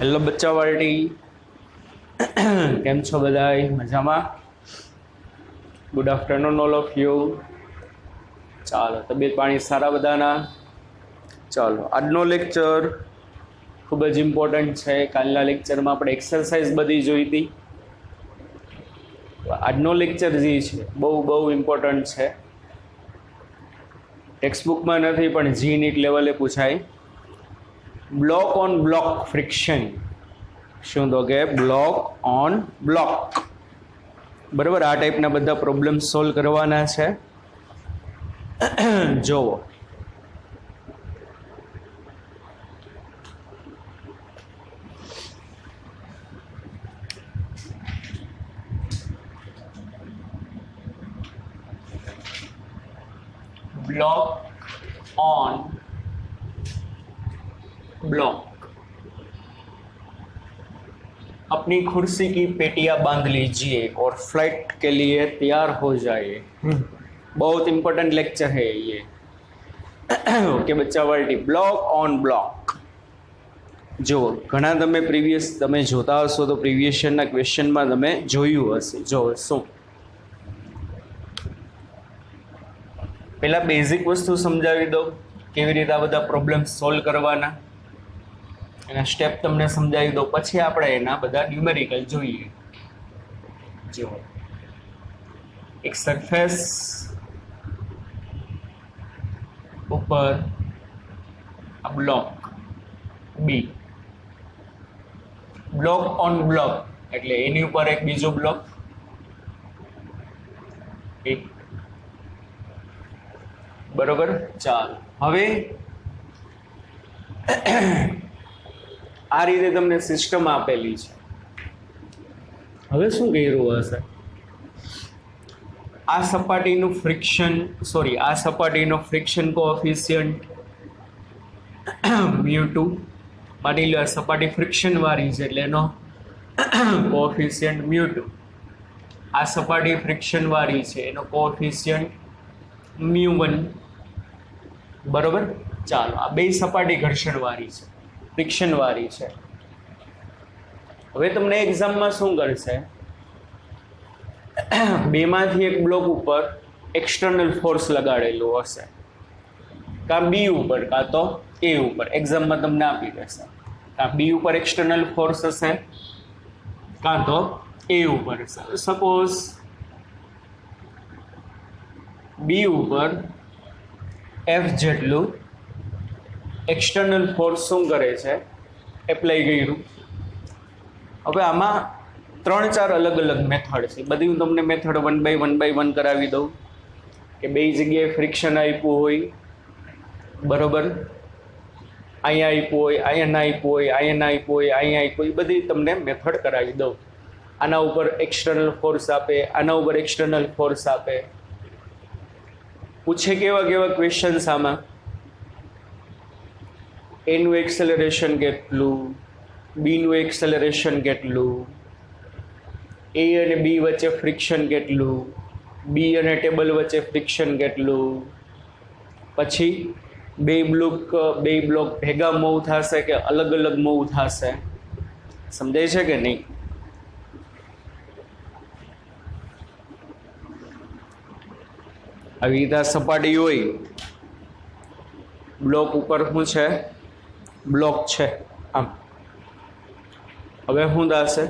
Hello બચ્ચા વાલટી કેમ છો બધાય? મજામાં? Good afternoon all of you ચાલો, તબિયત પાણી સારા બધાના? ચાલો, આજનો લેક્ચર ખૂબ જ ઇમ્પોર્ટન્ટ છે. કાલના લેક્ચરમાં આપણે એક્સરસાઇઝ બધી જોઈ હતી. આજનો લેક્ચર જે છે, બહુ બહુ ઇમ્પોર્ટન્ટ છે. ટેક્સ્ટબુકમાં નથી, પણ જી નીટ લેવલે પૂછાય. બ્લોક ઓન બ્લોક ફ્રિક્શન શું તો કે બ્લોક ઓન બ્લોક બરાબર આ ટાઈપના બધા પ્રોબ્લેમ સોલ્વ કરવાના છે જુઓ block on ब्लॉक अपनी कुर्सी की पेटियां बांध लीजिए और फ्लाइट के लिए तैयार हो जाइए बहुत इंपॉर्टेंट लेक्चर है ये ઓકે બચ્ચા વર્લ્ટી બ્લોક ઓન બ્લોક જો ઘણા તમે પ્રીવિયસ તમે જોતા હશો તો પ્રીવિયસ યરના ક્વેશ્ચનમાં તમે જોયું હશે જો શું પહેલાં બેઝિક વસ્તુ સમજાવી દઉં કેવી રીતે આ બધા પ્રોબ્લેમ સોલ્વ કરવાના એના સ્ટેપ તમને સમજાવી દો પછી આપણે એના બધા ન્યુમેરિકલ જોઈએ. જો. એક સરફેસ ઉપર આ block B block on block એટલે એની ઉપર એક બીજો બ્લોક એક બરોબર? ચાલો. હવે આ રીતે તમને સિસ્ટમ આપેલી છે. હવે શું કર્યું હશે આ સપાટીનું ફ્રિક્શન સોરી આ સપાટીનો ફ્રિક્શન કોએફિશિયન્ટ મ્યુ ટુ માની લો આ સપાટી ફ્રિક્શનવાળી છે એટલે એનો કોએફિશિયન્ટ મ્યુ ટુ આ સપાટી ફ્રિક્શનવાળી છે એનો કોએફિશિયન્ટ મ્યુ વન બરોબર? ચાલો આ બે સપાટી ઘર્ષણવાળી છે. ફ્રિક્શનવાળી છે. હવે તમને એક્ઝામમાં શું કરશે બેમાંથી એક બ્લોક ઉપર એક્સટર્નલ ફોર્સ લગાડેલું હશે. કાં બી ઉપર, કાં તો એ ઉપર. એક્ઝામમાં તમને આપી દેશે. કાં બી ઉપર એક્સટર્નલ ફોર્સ હશે, કાં તો એ ઉપર હશે. સપોઝ બી ઉપર એફ જેટલું એક્સટર્નલ ફોર્સ શું કરે છે? એપ્લાય કર્યું. હવે આમાં ત્રણ ચાર અલગ અલગ મેથડ છે. બધી હું તમને method one by one by one કરાવી દઉં. કે બે જગ્યાએ ફ્રિક્શન આપ્યું હોય, બરાબર? અહીંયા આપ્યું હોય આયન આપ્યું હોય આયન આપ્યું હોય, અહીંયા આપ્યું હોય બધી તમને મેથડ કરાવી દઉં. આના ઉપર એક્સટર્નલ ફોર્સ આપે, આના ઉપર એક્સટર્નલ ફોર્સ આપે. પૂછે કેવા કેવા ક્વેશ્ચન્સ આમાં? એનું એક્સેલરેશન કેટલું? બીનું એક્સેલરેશન કેટલું? એ અને બી વચ્ચે ફ્રિક્શન કેટલું? બી અને ટેબલ વચ્ચે ફ્રિક્શન કેટલું? પછી બે બ્લોક બે બ્લોક ભેગા મૂવ થશે કે અલગ અલગ મૂવ થશે? સમજાય છે કે નહીં? આવી રીતે સપાટી હોય. બ્લોક ઉપર શું છે? બ્લોક છે. આમ. હવે શું થશે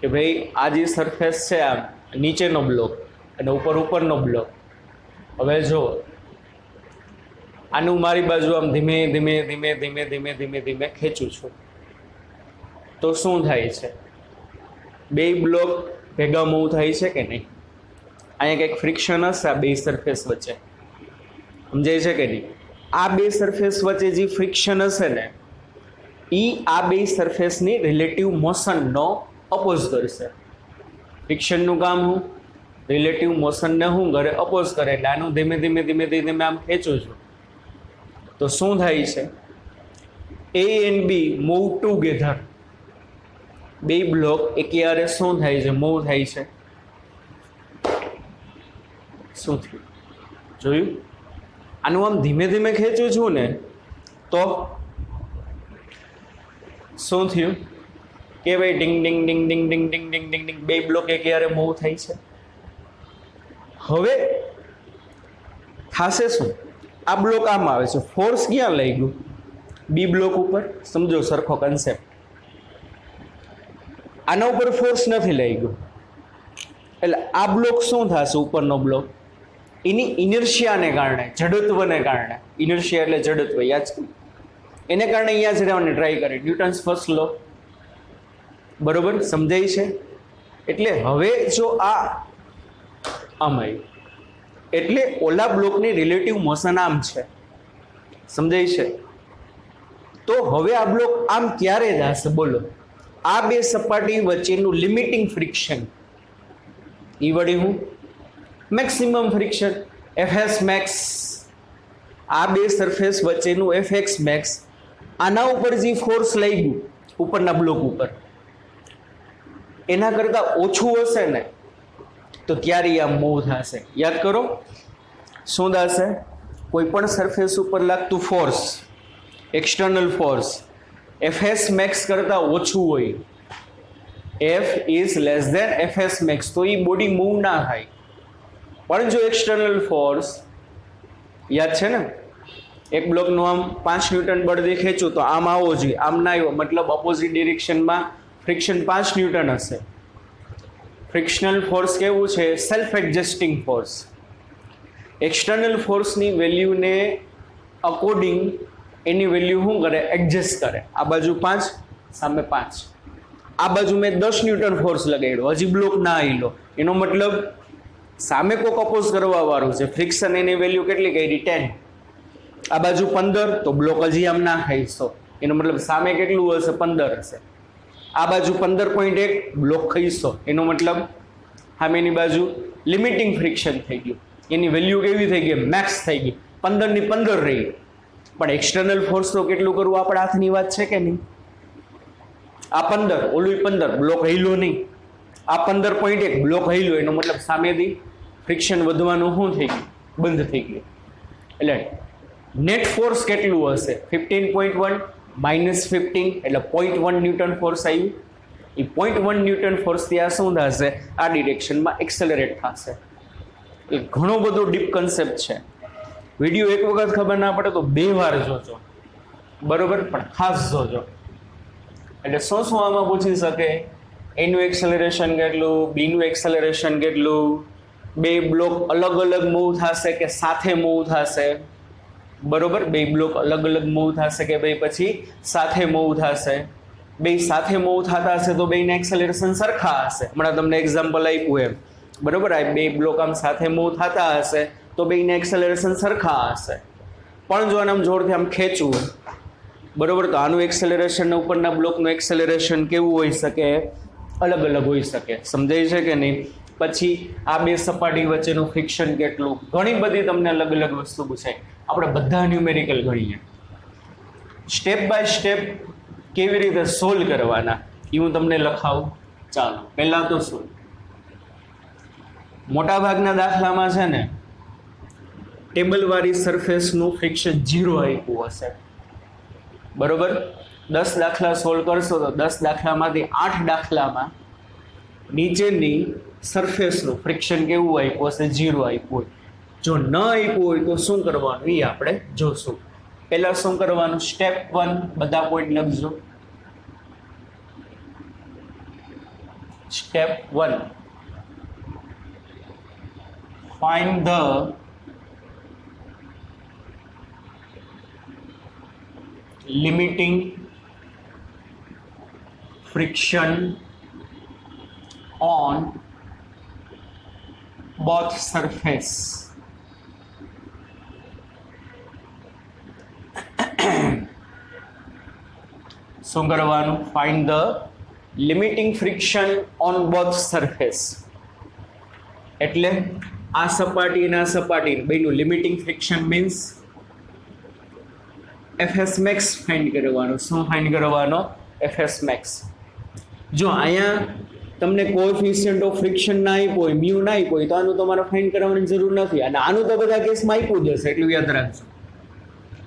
કે ભાઈ, આ જે સરફેસ છે આમ, નીચેનો બ્લોક અને ઉપર ઉપરનો બ્લોક. હવે જો, આનું મારી બાજુ આમ ધીમે ધીમે ધીમે ધીમે ધીમે ધીમે ધીમે ખેંચું છું. તો શું થાય છે? બે બ્લોક ભેગા મૂવ થાય છે કે નહીં? અહીંયા કંઈક ફ્રિક્શન હશે આ બે સરફેસ વચ્ચે. સમજાય છે કે નહીં? આ બે સરફેસ વચ્ચે જે ફ્રિક્શન હશે ને એ આ બે સરફેસની રિલેટિવ મોશનનો અપોઝ કરશે. ફ્રિક્શનનું કામ હું રિલેટિવ મોશનને હું ઘરે અપોઝ કરે એટલે આનું ધીમે ધીમે ધીમે ધીમે આમ ખેંચું છું. તો શું થાય છે? A and B move together બે બ્લોક એકયારે શું થાય છે? મૂવ થાય છે. શું થયું? જોયું? આનું આમ ધીમે ધીમે ખેંચું છું ને, તો શું થયું? કે ભાઈ ડિંગ ડિંગ ડિંગ ડિંગ ડિંગ ડિંગ ડિંગ ડિંગ ડિંગ, બે બ્લોક એક યારે મૂવ થઈ છે. હવે થાશે શું? આ બ્લોક આમ આવે છે. ફોર્સ ક્યાં લઈ ગયું? બી બ્લોક ઉપર? સમજો સરખો કન્સેપ્ટ આના ઉપર ફોર્સ નથી લઈ ગયું. એટલે આ બ્લોક શું થશે ઉપરનો બ્લોક એની ઇનર્શિયાને કારણે, જડત્વને કારણે. ઇનર્શિયા એટલે જડત્વ, યાદ છે? એને કારણે અહીંયા જ રહેવાની ટ્રાય કરી. ન્યૂટન્સ ફર્સ્ટ લો બરોબર? સમજાય છે? એટલે હવે જો આ આમ આવ્યું એટલે ઓલા બ્લોકની રિલેટિવ મોશન આમ છે. સમજાય છે? તો હવે આ બ્લોક આમ ક્યારે જશે? બોલો. આ બે સપાટી વચ્ચેનું લિમિટિંગ ફ્રિક્શન એ વળી હું? મેક્સિમમ ફ્રિક્શન એફએસ મેક્સ આ બે સરફેસ વચ્ચેનું એફએક્સ મેક્સ આના ઉપર જે ફોર્સ લઈ ગયું ઉપરના બ્લોક ઉપર, એના કરતાં ઓછું હશે ને, તો ત્યારે આ મૂવ થશે. યાદ કરો, શું થશે? કોઈ પણ સરફેસ ઉપર લાગતું force external force FS max કરતાં ઓછું હોય. F is less than FS max તો એ બોડી મૂવ ના થાય. પણ જો એક્સટર્નલ ફોર્સ યાદ છે ને? એક બ્લોકનું આમ પાંચ ન્યૂટન બળથી ખેંચું તો આમ આવો જોઈએ. આમ ના આવ્યો. મતલબ ઓપોઝિટ ડિરેક્શનમાં ફ્રિક્શન પાંચ ન્યૂટન હશે. ફ્રિક્શનલ ફોર્સ કેવું છે? સેલ્ફ એડજસ્ટિંગ ફોર્સ એક્સટર્નલ ફોર્સની વેલ્યુને અકોર્ડિંગ એની વેલ્યુ શું કરે? એડજસ્ટ કરે. આ બાજુ પાંચ, સામે પાંચ. આ બાજુ મેં દસ ન્યૂટન ફોર્સ લગાડ્યો. હજી બ્લોક ના આવેલો એનો મતલબ સામે કોક અપોઝ કરવાવાળું છે. ફ્રિક્શન એની વેલ્યુ કેટલી કરી ટેન આ બાજુ પંદર, તો બ્લોક હજી આમ ના ખાઈશો એનો મતલબ સામે કેટલું હશે? પંદર હશે. આ બાજુ પંદર પોઈન્ટ એક બ્લોક ખાઈશો એનો મતલબ સામેની બાજુ લિમિટિંગ ફ્રિક્શન થઈ ગયું. એની વેલ્યુ કેવી થઈ ગઈ? મેક્સ થઈ ગઈ. પંદરની પંદર રહી. પણ એક્સટર્નલ ફોર્સ તો કેટલું કરવું? આપણા હાથની વાત છે કે નહીં? આ પંદર, ઓલું પંદર બ્લોક હૈલો નહીં. આ પંદર પોઈન્ટ એક બ્લોક હૈલો એનો મતલબ સામેથી ફ્રિક્શન વધવાનું શું થઈ ગયું? બંધ થઈ ગયું. એટલે નેટ ફોર્સ કેટલું હશે? Fifteen point one minus fifteen એટલે પોઈન્ટ વન ન્યૂટન ફોર્સ આવ્યું. એ પોઈન્ટ વન ન્યૂટન ફોર્સથી આ શું થશે? આ ડિરેક્શનમાં એક્સેલરેટ થશે. એ ઘણો બધો ડીપ કન્સેપ્ટ છે. વીડિયો એક વખત ખબર ના પડે તો બે વાર જોજો. બરોબર? પણ ખાસ જોજો. એટલે શું શું આમાં પૂછી શકે? એનું એક્સેલરેશન કેટલું, બીનું એક્સેલરેશન કેટલું? બે બ્લોક અલગ અલગ મૂવ થશે કે સાથે મૂવ થશે? બરોબર? બે બ્લોક અલગ અલગ મૂવ થશે કે ભાઈ પછી સાથે મૂવ થશે? બે સાથે મૂવ થતા હશે તો બેને એક્સેલરેશન સરખા હશે. હમણાં તમને એક્ઝામ્પલ આપ્યું એમ. બરોબર? આ બે બ્લોક આમ સાથે મૂવ થતા હશે તો બેને એક્સેલરેશન સરખા હશે. પણ જો આમ જોરથી આમ ખેંચવું બરોબર? તો આનું એક્સેલરેશન ઉપરના બ્લોકનું એક્સેલરેશન કેવું હોઈ શકે? અલગ અલગ હોઈ શકે. સમજાય છે કે નહીં? પછી આ બે સપાટી વચ્ચેનું ફ્રિક્શન કેટલું? ઘણી બધી તમને અલગ અલગ વસ્તુ પૂછાય. આપણે બધા ન્યુમેરિકલ ગણીએ. સ્ટેપ બાય સ્ટેપ કેવી રીતે સોલ્વ કરવાના? એ હું તમને લખાવું. ચાલો, પહેલાં તો સોલ્વ મોટાભાગના દાખલામાં છે ને ટેબલવાળી સરફેસનું ફ્રિક્શન ઝીરો આપ્યું હશે. બરોબર? દસ દાખલા સોલ્વ કરશો તો દસ દાખલામાંથી આઠ દાખલામાં નીચેની સરફેસનું ફ્રિક્શન કેવું આપ્યું હશે ઝીરો આપ્યું હોય. જો ન આપ્યું હોય તો શું કરવાનું? એ આપણે જોશું. પહેલાં શું કરવાનું? સ્ટેપ વન બધા પોઈન્ટ લખજો. Step one find the limiting friction on both surface. શું કરવાનું find the limiting friction on both surface એટલે આ સપાટી અને આ સપાટી બેનું limiting friction means FS max find કરવાનો. શું ફાઇન્ડ કરવાનો? એફએસ મેક્સ જો અહીંયા તમને કોએફિશિયન્ટ ઓફ ફ્રિક્શન ના આપ્યો હોય મ્યુ ના આપ્યો હોય તો આનું તમારે ફાઇન કરવાની જરૂર નથી. અને આનું તો બધા કેસમાં આપ્યું જ હશે, એટલું યાદ રાખજો.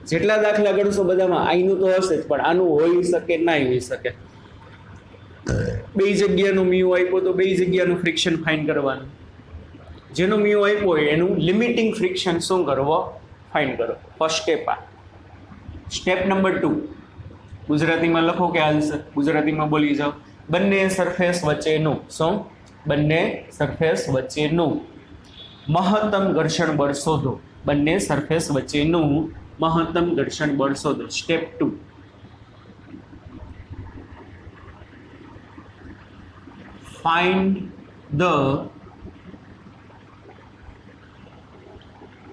જેટલા દાખલા ગણશો બધામાં આઈનું તો હશે જ, પણ આનું હોઈ શકે ના હોઈ શકે. બે જગ્યાનું મ્યુ આપ્યો તો બે જગ્યાનું ફ્રિક્શન ફાઇન કરવાનું. જેનું મ્યુ આપ્યો હોય, એનું લિમિટિંગ ફ્રિક્શન શું કરવો? ફાઇન કરો. ફર્સ્ટ સ્ટેપ આ. સ્ટેપ નંબર ટુ ગુજરાતીમાં લખો કે આન્સર ગુજરાતીમાં બોલી જાઓ. બંને સરફેસ વચ્ચેનું, શું? બંને સરફેસ વચ્ચેનું. મહત્તમ ઘર્ષણ બળ શોધો. બંને સરફેસ વચ્ચેનું મહત્તમ ઘર્ષણ બળ શોધો. Step two find the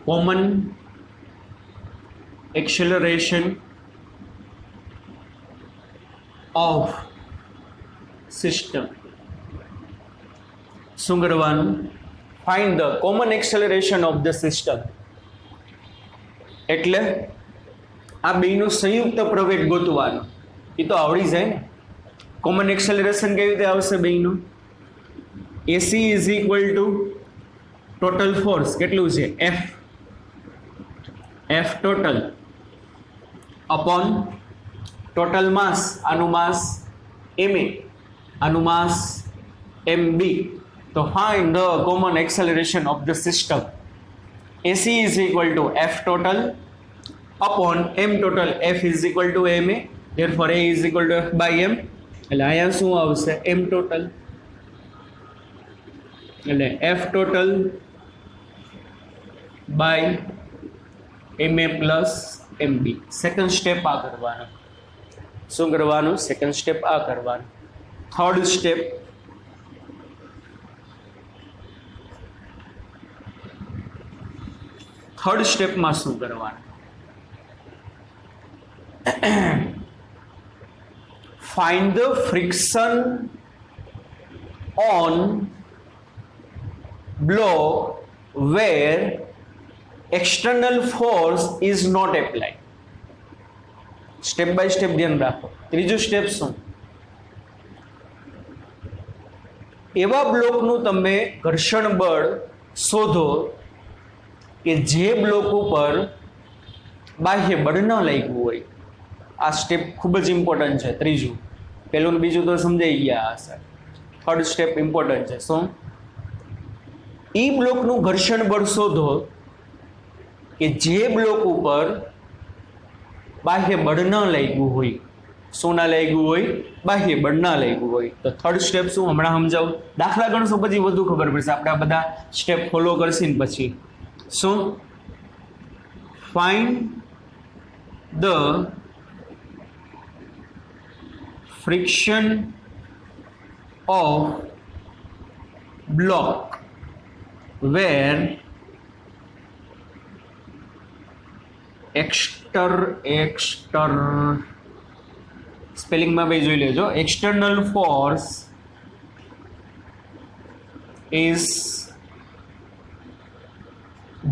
common acceleration of system શું કરવાનું find the common acceleration of the system એટલે આ બેયનું સંયુક્ત પ્રવેગ ગોતવાનો. એ તો આવડી જાય ને. કોમન એક્સેલરેશન કેવી રીતે આવશે બેયનું AC is equal to total force કેટલું છે? F F total upon total mass આનું માસ એમ એ આનું માસ એમ બી તો find the common acceleration of the system AC is equal to F total upon M total F is equal to M A for A is equal to F by M એટલે અહીંયા શું આવશે? M total એટલે F total by M A plus M B second step આ કરવાનું. શું કરવાનું? Second step આ કરવાનું. થર્ડ સ્ટેપ થર્ડ સ્ટેપમાં શું કરવાનું find the friction on block where external force is not applied step by step ધ્યાન રાખો ત્રીજું સ્ટેપ શું એવા બ્લોકનું તમે ઘર્ષણ બળ શોધો કે જે બ્લોક ઉપર બાહ્ય બળ ન લાગ્યું હોય. આ સ્ટેપ ખૂબ જ ઇમ્પોર્ટન્ટ છે. ત્રીજું, પહેલું બીજું તો સમજાઈ ગયા હશે. થર્ડ સ્ટેપ ઇમ્પોર્ટન્ટ છે. શું? ઈ બ્લોકનું ઘર્ષણ બળ શોધો કે જે બ્લોક ઉપર બાહ્ય બળ ન લાગ્યું હોય. શું ના લાગ્યું હોય? બાહ્ય બળ ના લાગ્યું હોય. તો થર્ડ સ્ટેપ શું? હમણાં સમજાવું. દાખલા ગણશો પછી વધુ ખબર પડશે. આપણે આ બધા સ્ટેપ ફોલો કરશે ને પછી. શું? Find the friction of block where exter exter સ્પેલિંગમાં બે જોઈ લેજો. External force is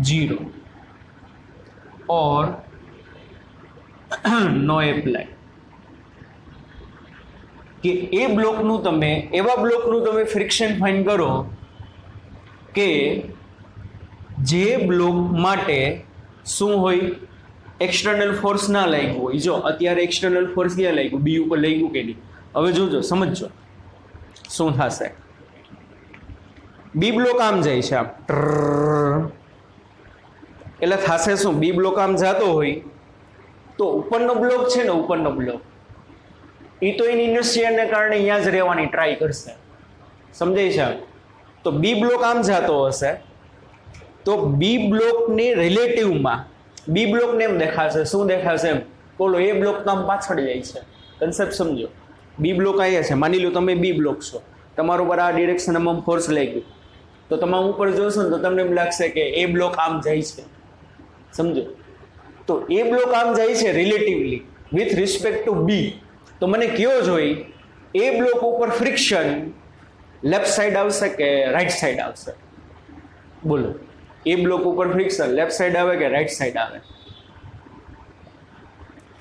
zero or no apply કે એ બ્લોકનું તમે, એવા બ્લોકનું તમે ફ્રિક્શન ફાઇન કરો કે જે બ્લોક માટે શું હોય? એક્સટર્નલ ફોર્સ ના લાગ્યું હોય. જો, અત્યારે એક્સટર્નલ ફોર્સ ક્યાં લાગ્યું? બી ઉપર લાગ્યું કે નહીં? હવે જોજો, સમજજો. શું થશે? બી બ્લોક આમ જાય છે આમ. એટલે થશે શું? બી બ્લોક આમ જતો હોય. તો ઉપરનો બ્લોક છે ને ઉપરનો બ્લોક એ તો એની ઇન્ડસ્ટ્રીને કારણે અહીંયા જ રહેવાની ટ્રાય કરશે. સમજાય છે તો બી બ્લોક આમ જતો હશે. તો બી બ્લોકની રિલેટિવમાં બી બ્લોકને એમ દેખાશે, શું દેખાશે એમ? બોલો એ બ્લોક તો આમ પાછળ જાય છે. કન્સેપ્ટ સમજો. બી બ્લોક અહીંયા છે. માની લો તમે બી બ્લોક છો. તમારું પર આ ડિરેક્શન આમ ફોર્સ લઈ ગયું તો તમે ઉપર જોશો ને તો તમને એમ લાગશે કે એ બ્લોક આમ જાય છે. સમજો? તો એ બ્લોક આમ જાય છે relatively with respect to B તો મને કયો જોઈ? એ બ્લોક ઉપર ફ્રિક્શન લેફ્ટ સાઈડ આવશે કે રાઈટ સાઈડ આવશે? બોલો. એ બ્લોક ઉપર ફ્રિક્શન લેફ્ટ સાઈડ આવે કે રાઈટ સાઈડ આવે?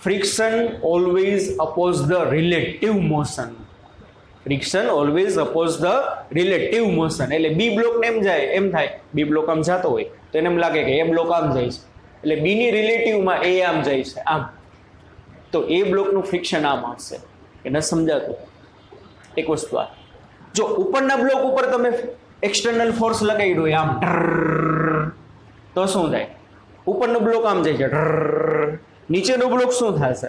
Friction always oppose the relative motion friction always oppose the relative motion એટલે બી બ્લોકને એમ જાય, એમ થાય. બી બ્લોક આમ જતો હોય, તો એને એમ લાગે કે એ બ્લોક આમ જાય છે. એટલે બીની રિલેટિવમાં એ આમ જાય છે, આમ. તો એ બ્લોકનું ફ્રિક્શન આમ આવશે. કે ન સમજાતું? એક વસ્તુ આ. જો ઉપરના બ્લોક ઉપર તમે એક્સટર્નલ ફોર્સ લગાવી દો આમ. તો શું થાય? ઉપરનો બ્લોક આમ જાય છે. નીચેનો બ્લોક શું થશે?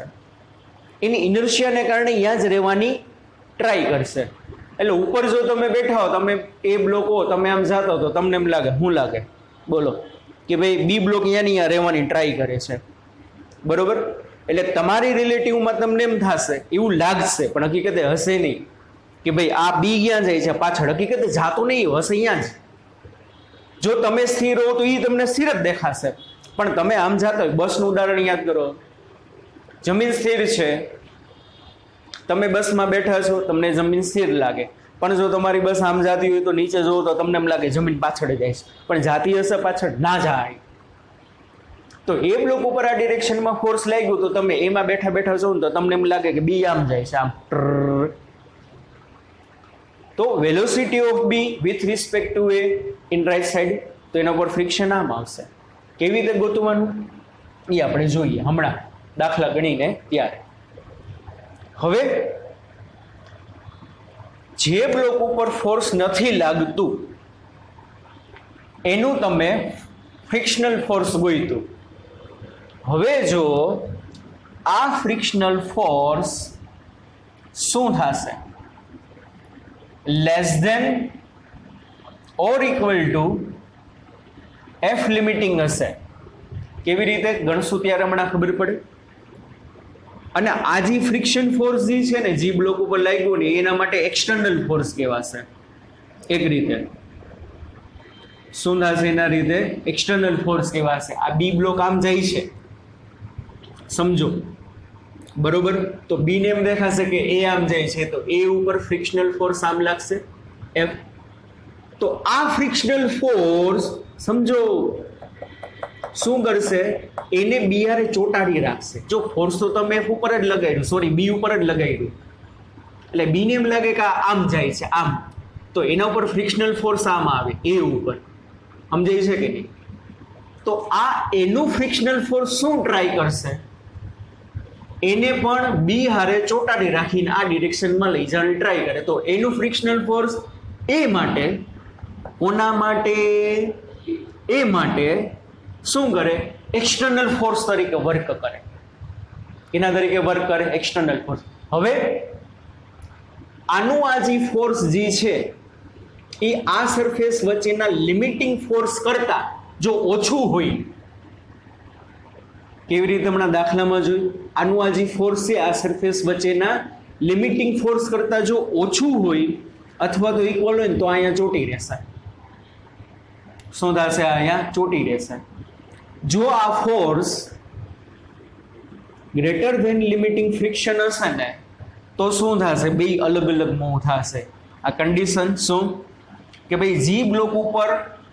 એની ઇનર્શિયાને કારણે અહીંયા જ રહેવાની ટ્રાય કરશે. એટલે ઉપર જો તમે બેઠા હો, તમે એ બ્લોક હો, તમે આમ જાતો તો તમને એમ લાગે શું લાગે? બોલો. કે ભાઈ બી બ્લોક અહીંયા ને અહીંયા રહેવાની ટ્રાય કરે છે. બરોબર? એટલે તમારી રિલેટિવમાં તમને એમ થશે, એવું લાગશે, પણ હકીકતે હશે નહીં. કે ભાઈ આ બી ક્યાં જાય છે? પાછળ. હકીકતે જાતો નહીં, હશે અહીંયા જ. જો તમે સ્થિર હો તો એ તમને સ્થિર જ દેખાશે. પણ તમે આમ જાતા હોય બસનું ઉદાહરણ યાદ કરો. જમીન સ્થિર છે. તમે બસમાં બેઠા છો, તમને જમીન સ્થિર લાગે. પણ જો તમારી બસ આમ જાતી હોય તો નીચે જુઓ તો તમને એમ લાગે જમીન પાછળ જાય છે પણ જાતી હશે પાછળ ના જાય. તો એ બ્લોક ઉપર આ ડિરેક્શનમાં ફોર્સ લાગ્યું તો તમે એમાં બેઠા બેઠા છો ને તો તમને એમ લાગે કે બી આમ જાય છે, આમ. તો velocity of B with respect to A in right side તો એના પર ફ્રિક્શન આમ આવશે કેવી રીતે ગોતવાનું? એ આપણે જોઈએ. હમણાં દાખલા ગણીને ત્યારે. હવે, જે બ્લોક ઉપર ફોર્સ નથી લાગતું, એનું તમે ફ્રિક્શનલ ફોર્સ ગોઈતું. હવે જો આ ફ્રિક્શનલ ફોર્સ શું થશે? Less than or equal to F limiting હશે કેવી રીતે? ગણશું ત્યારે હમણાં ખબર પડે? અને આ જે ફ્રિક્શન ફોર્સ જે છે ને, જે બ્લોક ઉપર લાગ્યું ને, એના માટે એક્સટર્નલ ફોર્સ કહેવાશે. એક રીતે. શું થશે એના રીતે એક્સટર્નલ ફોર્સ કહેવાશે. આ બી બ્લોક આમ જાય છે. સમજો. બરોબર? તો બી ને એમ દેખાશે કે એ આમ જાય છે. તો એ ઉપર ફ્રિક્શનલ ફોર્સ આમ લાગશે. એમ તો આ ફ્રિક્શનલ ફોર્સ સમજો શું કરશે? એને બી આરે ચોટાડી રાખશે. જો ફોર્સ તો તમે એફ ઉપર જ લગાડ્યું. સોરી બી ઉપર જ લગાડ્યું. એટલે બી ને એમ લાગે કે આમ જાય છે, આમ. તો એના ઉપર ફ્રિક્શનલ ફોર્સ આમ આવે એ ઉપર. સમજાય છે કે નહીં? તો આ એનું ફ્રિક્શનલ ફોર્સ શું ટ્રાય કરશે? એને પણ બી હારે ચોટાડી રાખીને આ ડિરેક્શનમાં લઈ જવાની ટ્રાય કરે. તો એનું ફ્રિક્શનલ ફોર્સ એ માટે કોના માટે, એ માટે શું કરે? એક્સટર્નલ ફોર્સ તરીકે વર્ક કરે. એના તરીકે વર્ક કરે એક્સટર્નલ ફોર્સ હવે, આનું આ જે ફોર્સ જે છે, એ આ સરફેસ વચ્ચેના લિમિટિંગ ફોર્સ કરતા જો ઓછું હોય કેવી રીતે હમણાં દાખલામાં જોયું? આનું આ જે ફોર્સ છે, આ સરફેસ વચ્ચેના લિમિટિંગ ફોર્સ કરતાં જો ઓછું હોય અથવા તો ઇક્વલ હોય ને તો અહીંયા ચોટી રહેશે. શું થશે? અહીંયા ચોટી રહેશે. જો આ force greater than limiting friction હશે ને, તો શું થશે? બે અલગ અલગ મૂવ થશે. આ કન્ડિશન શું? કે ભાઈ જી બ્લોક ઉપર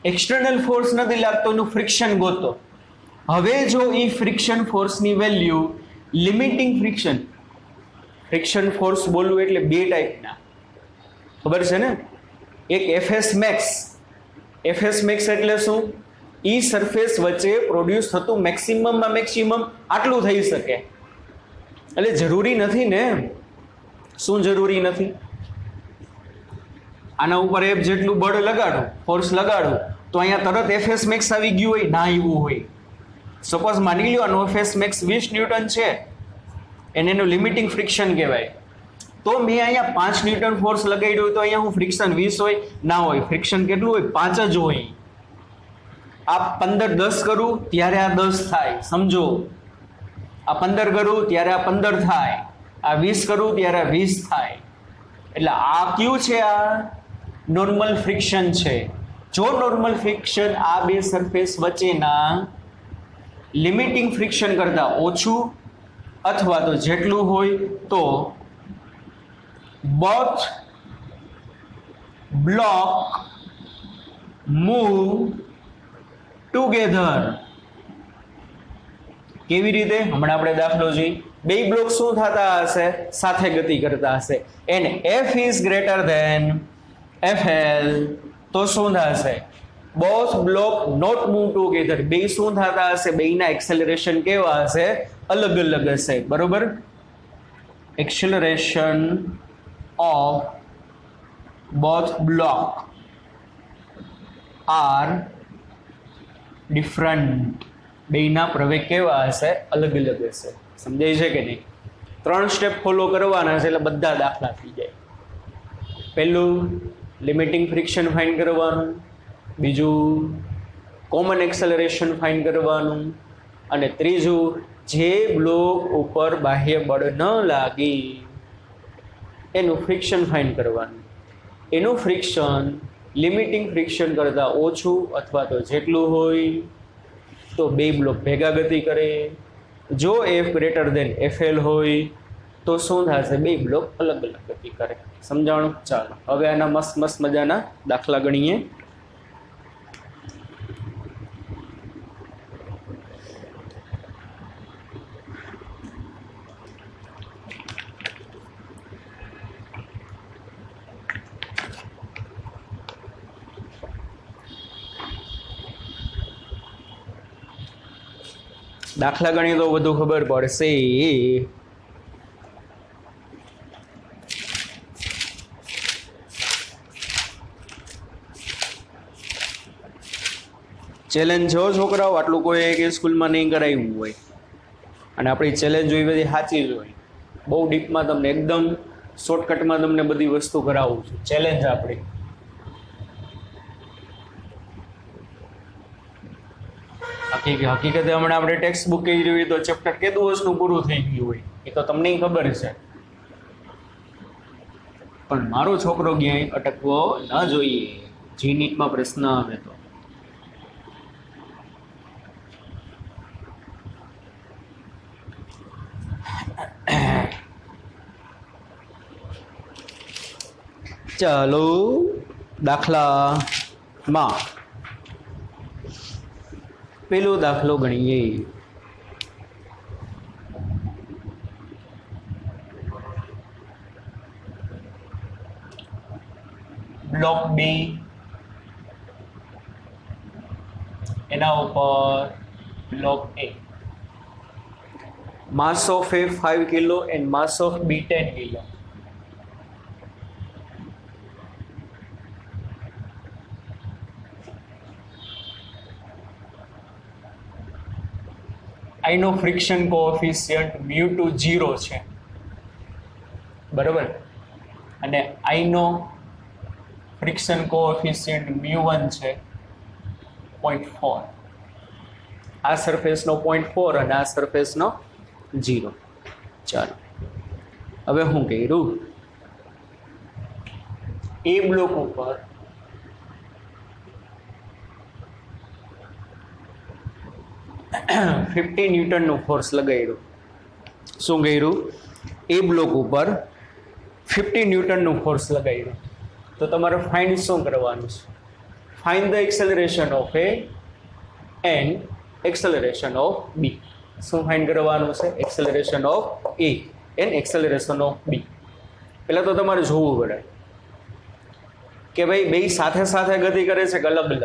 એક્સટર્નલ ફોર્સ નથી લાગતો, એનું ફ્રિક્શન ગોતો. હવે જો એ ફ્રિક્શન ફોર્સની value limiting friction friction force બોલવું એટલે બે ટાઈપના ખબર છે ને? એક એફએસ મેક્સ એફએસ મેક્સ એટલે શું? ઈ સરફેસ વચ્ચે પ્રોડ્યુસ થતું મેક્સિમમમાં મેક્સિમમ આટલું થઈ શકે. એટલે જરૂરી નથી ને? શું જરૂરી નથી? આના ઉપર એફ જેટલું બળ લગાડો ફોર્સ લગાડો, તો અહીંયા તરત એફએસ મેક્સ આવી ગયું હોય, ના એવું હોય. સપોઝ માની લ્યો આનો ફેસ મેક્સ વીસ ન્યૂટન છે. એને એનું લિમિટિંગ ફ્રિક્શન કહેવાય. તો મેં અહીંયા પાંચ ન્યૂટન ફોર્સ લગાડ્યો હોય તો અહીંયા હું ફ્રિક્શન વીસ હોય, ના હોય. ફ્રિક્શન કેટલું હોય? પાંચ જ હોય. આ પંદર દસ કરું, ત્યારે આ દસ થાય. સમજો. આ પંદર કરું, ત્યારે આ પંદર થાય. આ વીસ કરું, ત્યારે આ વીસ થાય. એટલે આ કયું છે આ? નોર્મલ ફ્રિક્શન છે. જો નોર્મલ ફ્રિક્શન આ બે સરફેસ વચ્ચેના લિમિટિંગ ફ્રિક્શન કરતાં ઓછું અથવા તો જેટલું હોય તો બોથ બ્લોક મૂવ ટુગેધર કેવી રીતે? હમણાં આપણે દાખલો જોઈ. બે બ્લોક શું થતા હશે? સાથે ગતિ કરતા હશે. And F is greater than F L તો શું થશે? Both block not move together બે શું થતા હશે? બેના એક્સેલરેશન કેવા હશે? અલગ અલગ હશે. બરોબર? Acceleration of both block are different બેના પ્રવેગ કેવા હશે? અલગ અલગ હશે. સમજાય છે કે નહીં? ત્રણ સ્ટેપ ફોલો કરવાના છે એટલે બધા દાખલા થઈ જાય. પહેલું લિમિટિંગ ફ્રિક્શન ફાઇન કરવાનું. બીજું કોમન એક્સેલરેશન ફાઇન કરવાનું અને ત્રીજું, જે બ્લોક ઉપર બાહ્ય બળ ન લાગી, એનું ફ્રિક્શન ફાઇન કરવાનું. એનું ફ્રિક્શન લિમિટિંગ ફ્રિક્શન કરતાં ઓછું અથવા તો જેટલું હોય, તો બે બ્લોક ભેગા ગતિ કરે. જો એફ ગ્રેટર દેન એફએલ હોય, તો શું થશે? બે બ્લોક અલગ અલગ ગતિ કરે. સમજાણું? ચાલો. હવે આના મસ્ત મસ્ત મજાના દાખલા ગણીએ. દાખલા ગણીએ તો વધુ ખબર પડશે. ચેલેન્જ જો છોકરાઓ, આટલું કોઈ કે સ્કૂલમાં નહીં કરાવ્યું હોય. અને આપણી ચેલેન્જ હોય બધી સાચી જ હોય. બહુ ડીપમાં તમને, એકદમ શોર્ટકટમાં તમને બધી વસ્તુ કરાવું છું. ચેલેન્જ આપણી. હકીકત હમણાં આપણે ટેક્સ્ટ બુક કહી જોઈએ તો ચેપ્ટર કે દિવસનું પૂરું થઈ ગયું હોય? એ તો તમને ખબર છે. પણ મારો છોકરો ક્યાંય અટકવો ન જોઈએ. જી નીટમાં પ્રશ્ન આવે તો. ચાલો, દાખલામાં પેલો દાખલો ગણીએ. બ્લોક બી એના ઉપર block A mass of A five kilo and mass of B ten kilo આઈનો friction coefficient mu two zero છે. બરાબર? અને આઈનો ફ્રિક્શન કોઓફિશિયન્ટ મ્યુ વન છે પોઈન્ટ ફોર આ સરફેસનો પોઈન્ટ ફોર અને આ સરફેસનો ઝીરો ચાલો. હવે હું કર્યું? એ બ્લોક ઉપર ફિફ્ટી ન્યૂટનનું ફોર્સ લગાવ્યું શું કર્યું? એ બ્લોક ઉપર ફિફ્ટી ન્યૂટનનું ફોર્સ લગાવ્યું તો તમારે ફાઇન્ડ શું કરવાનું છે? Find the acceleration of A and acceleration of B શું ફાઇન્ડ કરવાનું છે? Acceleration of A and acceleration of B પહેલાં તો તમારે જોવું પડે કે ભાઈ બે સાથે સાથે ગતિ કરે છે કે અલગ અલગ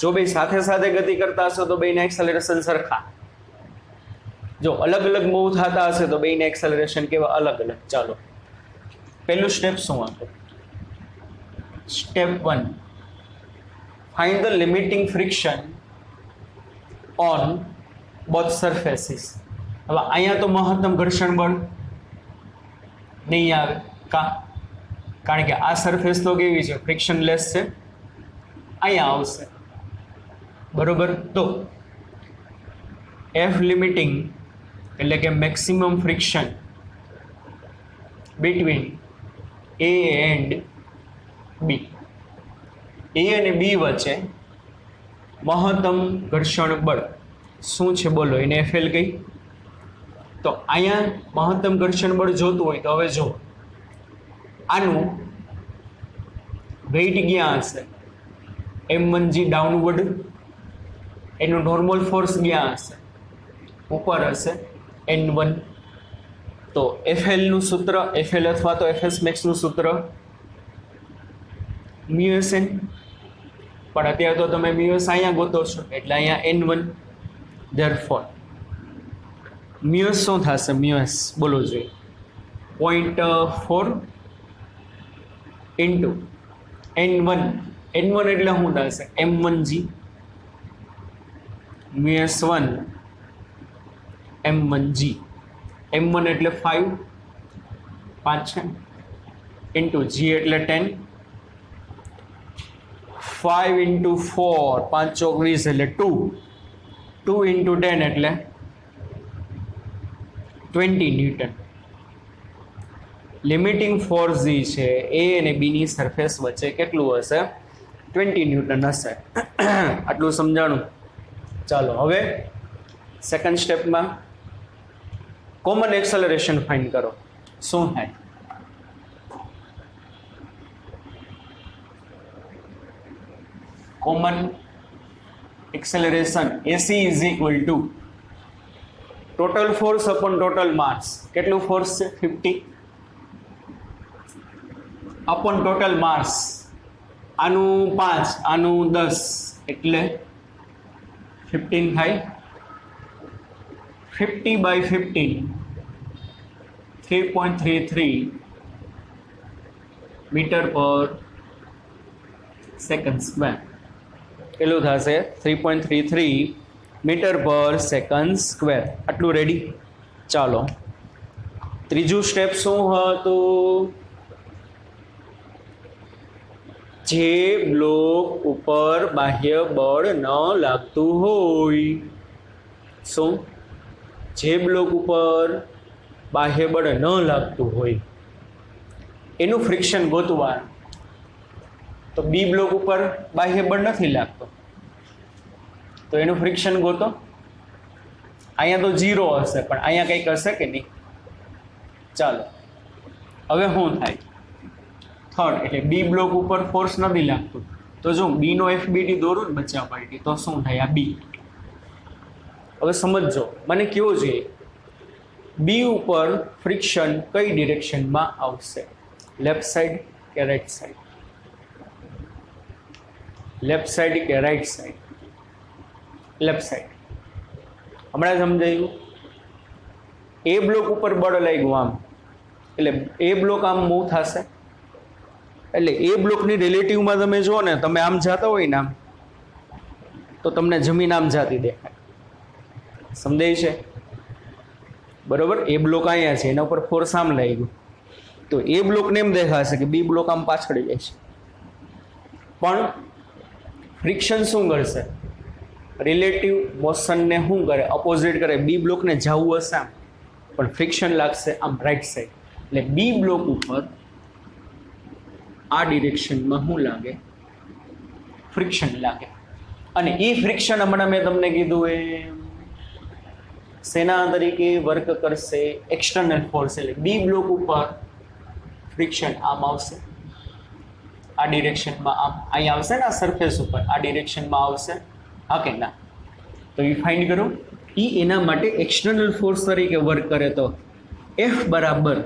જો બે સાથે સાથે ગતિ કરતા હશો તો બેના એક્સેલરેશન સરખા. જો અલગ અલગ મૂવ થતા હશે તો બેના એક્સેલરેશન કેવા અલગ અલગ. ચાલો. પહેલું સ્ટેપ શું હતું step one find the limiting friction on both surfaces હવે અહીંયા તો મહત્તમ ઘર્ષણ બળ નહીં આવે. કા કારણ કે આ સરફેસ તો કેવી છે? ફ્રિક્શન લેસ છે. અહીંયા આવશે. બરોબર? તો એફ લિમિટિંગ એટલે કે maximum friction between A and B A અને બી વચ્ચે મહત્તમ ઘર્ષણ બળ શું છે બોલો? એને એફએલ કહી. તો અહીંયા મહત્તમ ઘર્ષણ બળ જોતું હોય તો હવે જો આનું વેઇટ ક્યાં હશે? એમ વન જી ડાઉનવર્ડ એનું નોર્મલ ફોર્સ ક્યાં હશે. ઉપર હશે. એન વન તો એફએલનું સૂત્ર એફએલ અથવા તો એફએસ મેક્સનું સૂત્ર મ્યુએસએન પણ અત્યારે તો તમે મ્યુએસ અહીંયા ગોતો છો, એટલે અહીંયા N one there mu s શું થશે? મ્યુએસ બોલો જોઈએ. Point four into N one N one એટલે શું થશે? M one G mu s one, M one G. M one એટલે ફાઇવ પાંચ છે. ઇન્ટુ જી એટલે ટેન ફાઇવ ઇન્ટુ ફોર પાંચ ચોવીસ એટલે ટુ ટુ ઇન્ટુ ટેન એટલે ટ્વેન્ટી ન્યૂટન લિમિટિંગ ફોર્સ જે છે. એ અને બીની સરફેસ વચ્ચે કેટલું હશે? ટ્વેન્ટી ન્યૂટન હશે. આટલું સમજાણું? ચાલો, હવે સેકન્ડ સ્ટેપમાં કોમન એક્સલરેશન ફાઇન્ડ કરો. શું થાય? Common acceleration AC is equal to total force upon total mass કેટલું ફોર્સ છે? ફિફ્ટી અપોન ટોટલ માસ આનું પાંચ, આનું દસ. એટલે ફિફ્ટીન થાય. Fifty by fifteen three point three three metre per second square કેટલું થશે? Three point three three metre per second square આટલું રેડી ચાલો. ત્રીજું સ્ટેપ શું હતું? જે બ્લોક ઉપર બાહ્ય બળ ન લાગતું હોય. શું? જે બ્લોક ઉપર બાહ્ય બળ ન લાગતું હોય. એનું ફ્રિક્શન ગોતવાનું તો બી બ્લોક ઉપર બાહ્ય બળ નથી લાગતો. તો એનું ફ્રિક્શન ગોતો. અહીંયા તો ઝીરો હશે, પણ અહીંયા કંઈક હશે કે નહીં? ચાલો. હવે શું થાય? થર્ડ એટલે બી બ્લોક ઉપર ફોર્સ નથી લાગતું. તો જો બીનો એફ બીટી દોરું ને બચ્ચા પાર્ટી, તો શું થાય આ બી હવે સમજો મને કેવો જોઈએ બી ઉપર ફ્રિક્શન કઈ ડિરેક્શનમાં આવશે? લેફ્ટ સાઈડ કે રાઈટ સાઈડ લેફ્ટ સાઈડ કે રાઈટ સાઈડ લેફ્ટ સાઈડ હમણાં સમજાયું? એ બ્લોક ઉપર બળ લાગ્યું આમ. એટલે એ બ્લોક આમ મૂવ થશે. એટલે એ બ્લોકની રિલેટિવમાં તમે જુઓ ને, તમે આમ જતા હોય ને આમ, તો તમને જમીન આમ જાતી દેખાય. સમજાય છે? બરોબર? એ બ્લોક અહીંયા છે, એના ઉપર ફોર્સ આમ લાગ્યું. તો એ બ્લોકને એમ દેખાશે કે બી બ્લોક આમ પાછળ જાય છે. પણ ફ્રિક્શન શું કરશે? રિલેટિવ મોશનને શું કરે? અપોઝિટ કરે. બી બ્લોકને જવું હશે આમ, પણ ફ્રિક્શન લાગશે આમ રાઈટ સાઈડ એટલે બી બ્લોક ઉપર આ ડિરેક્શનમાં શું લાગે? ફ્રિક્શન લાગે. અને એ ફ્રિક્શન હમણાં મેં તમને કીધું એ, સેના તરીકે વર્ક કરશે એક્સટર્નલ ફોર્સ એટલે બી બ્લોક ઉપર ફ્રિક્શન આમ આવશે. આ ડિરેક્શનમાં આમ અહીં આવશે ને આ સરફેસ ઉપર, આ ડિરેક્શનમાં આવશે. હા કે ના. તો એ ફાઇન્ડ કરો. એ એના માટે એક્સટર્નલ ફોર્સ તરીકે વર્ક કરે તો એફ બરાબર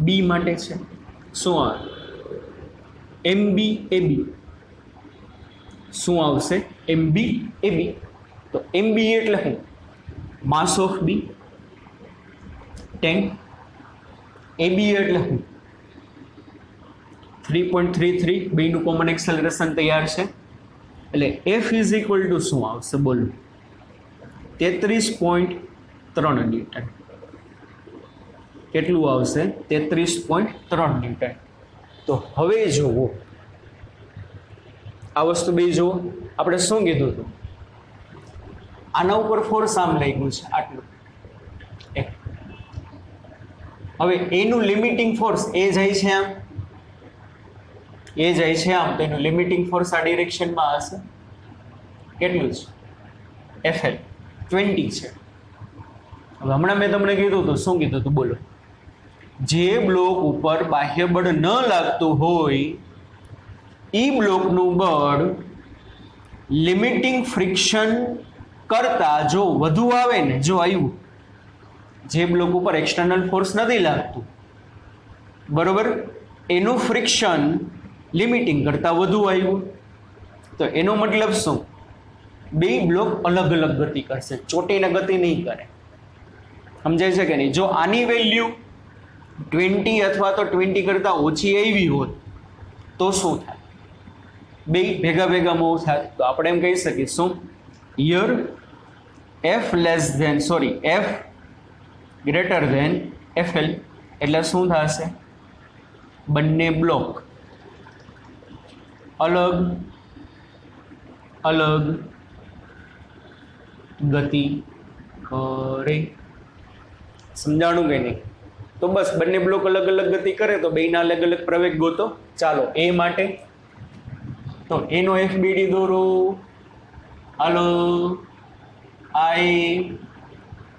બી માટે છે. શું આવે એમ બી એ બી શું આવશે? એમ બી એ બી તો એમ બી એટલે શું માસ of B ten A B એટલે શું થ્રી પોઈન્ટ થ્રી થ્રી બીનું કોમન એક્સેલરેશન તૈયાર છે. એટલે એફ ઇઝ ઇક્વલ ટુ શું આવશે? બોલો. તેત્રીસ પોઈન્ટ ત્રણ ન્યૂટન. કેટલું આવશે? તેત્રીસ પોઈન્ટ ત્રણ ન્યૂટન. તો હવે જુઓ. આ વસ્તુ બે જુઓ. આપણે શું કીધું હતું? આના ઉપર ફોર્સ આમ લાગ્યું છે, આટલું. હવે એનું લિમિટિંગ ફોર્સ એ જાય છે આમ? એ જાય છે આમ, તો એનું લિમિટિંગ ફોર્સ આ ડિરેક્શનમાં હશે. કેટલું છે? એફએલ ટ્વેન્ટી છે. હવે હમણાં મેં તમને કીધું હતું, શું કીધું હતું? બોલો. જે બ્લોક ઉપર બાહ્ય બળ ન લાગતું હોય એ બ્લોકનું બળ લિમિટિંગ ફ્રિક્શન કરતાં જો વધુ આવે ને, જો આવ્યું જે બ્લોક ઉપર એક્સટર્નલ ફોર્સ નથી લાગતું, બરોબર? એનું ફ્રિક્શન લિમિટિંગ કરતાં વધુ આવ્યું. તો એનો મતલબ શું? બે બ્લોક અલગ અલગ ગતિ કરશે, ચોટીને ગતિ નહીં કરે. સમજાય છે કે નહીં? જો આની વેલ્યુ ટ્વેન્ટી અથવા તો ટ્વેન્ટી કરતાં ઓછી આવી હોત, તો શું થાય? બે ભેગા ભેગા મૂવ થાય. તો આપણે એમ કહી શકીએ, શું? Year F less than sorry F greater than F L એટલે શું થશે? બંને બ્લોક અલગ અલગ ગતિ કરે. સમજાણું કે નહીં? તો બસ બંને બ્લોક અલગ અલગ ગતિ કરે તો બેના અલગ અલગ પ્રવેગ ગોતો. ચાલો, એ માટે તો એનો એફબીડી દોરો. હાલો. આઈ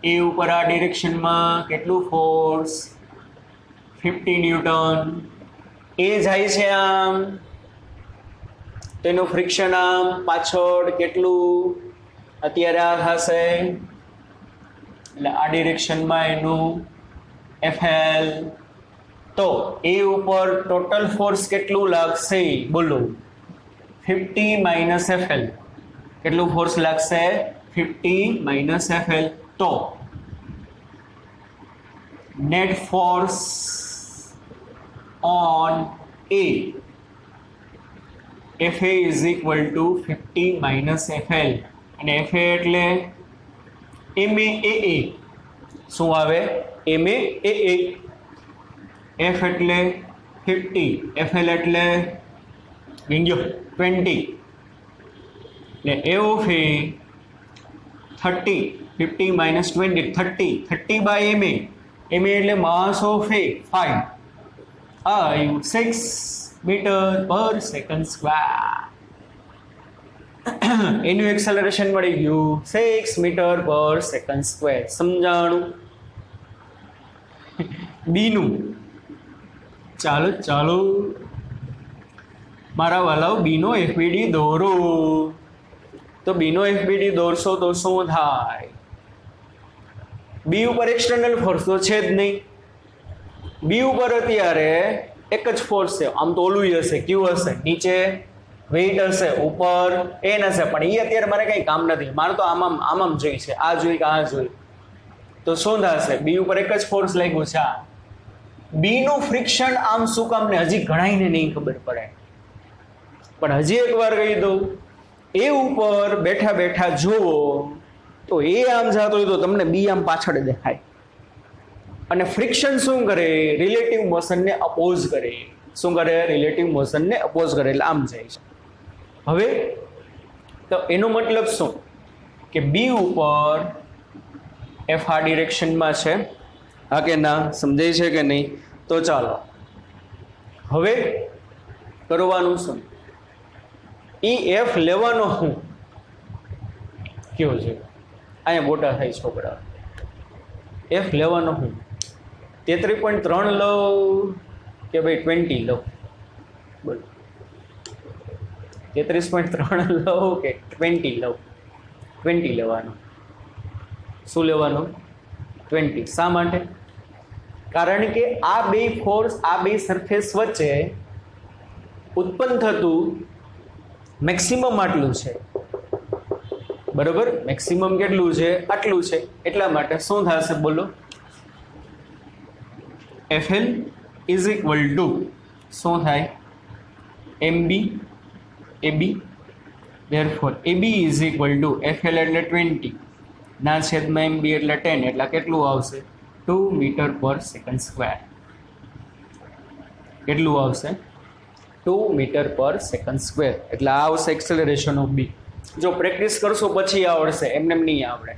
એ ઉપર આ ડિરેક્શનમાં કેટલું ફોર્સ ફિફ્ટી ન્યૂટન. એ જાય છે આમ. તેનું ફ્રિક્શન આમ પાછળ કેટલું? અત્યારે આ થશે. એટલે આ ડિરેક્શનમાં એનું એફએલ તો એ ઉપર ટોટલ ફોર્સ કેટલું લાગશે બોલો ફિફ્ટી માઇનસ એફએલ કેટલું ફોર્સ લાગશે ફિફ્ટી માઇનસ એફએલ તો net force on A F A is equal to fifty minus F L અને એફ એ એટલે એમ એ એ શું આવે? એમ એ એ એફ એટલે ફિફ્ટી એફ એલ એટલે ગીંજો ટ્વેન્ટી ને A of A thirty fifty minus twenty thirty thirty by M A M એટલે mass of A five five six metre per second square એનું એક્સેલરેશન મળી ગયું six metre per second square સમજાણું? બીનું. ચાલો ચાલો. મારા વાલાઓ, બીનો એફબીડી દોરો. તો બીનો એફબીડી દોરશો તો શું થાય? બી ઉપર એક્સટર્નલ ફોર્સ તો છે જ નહીં. બી ઉપર અત્યારે એક જ ફોર્સ છે. આમ તો ઓલું હશે ક્યુ હશે, નીચે વેઇટ હશે, ઉપર એન હશે. પણ એ અત્યારે મારે કંઈ કામ નથી. મારે તો આમ આમ આમ આમ જોઈ છે. આ જોઈ કે આ જોઈ. તો શું થશે? બી ઉપર એક જ ફોર્સ લાગ્યું છે આ. બીનું ફ્રિક્શન આમ શું કામ ને હજી ઘણાઈને નહીં ખબર પડે. પણ હજી એક વાર કહી દઉં એ ઉપર બેઠા બેઠા જુઓ, તો એ આમ જતો હોય તો તમને બી આમ પાછળ દેખાય. અને ફ્રિક્શન શું કરે? રિલેટિવ મોશનને અપોઝ કરે. શું કરે? રિલેટિવ મોશનને અપોઝ કરે, એટલે આમ જાય છે. હવે, તો એનો મતલબ શું? કે બી ઉપર એફ આ ડિરેક્શનમાં છે. હા કે ના? સમજાય છે કે નહીં? તો ચાલો. હવે કરવાનું શું? ઈ એફ લેવાનો હું? કયો છે? અહીંયા મોટા થાય છોકરા. એફ લેવાનો હું? તેત્રીસ પોઈન્ટ ત્રણ લઉં કે ભાઈ ટ્વેન્ટી લઉં? બોલો. તેત્રીસ પોઈન્ટ ત્રણ લઉં કે ટ્વેન્ટી લઉં? ટ્વેન્ટી લેવાનું. શું લેવાનું? ટ્વેન્ટી શા માટે? કારણ કે આ બે ફોર્સ આ બે સરફેસ વચ્ચે ઉત્પન્ન થતું મેક્સિમમ આટલું છે. બરોબર? મેક્સિમમ કેટલું છે? આટલું છે. એટલા માટે શું થશે બોલો? F L is equal to શું થાય? M B A B B is equal to F L એટલે ટ્વેન્ટી ના છેદમાં એમ બી એટલે ટેન, એટલે કેટલું આવશે? Two metre per second square. કેટલું આવશે? Two metre per second square. એટલે આ આવશે એક્સેલરેશન ઓફ બી જો પ્રેક્ટિસ કરશો પછી આવડશે. એમને એમ નહીં આવડે.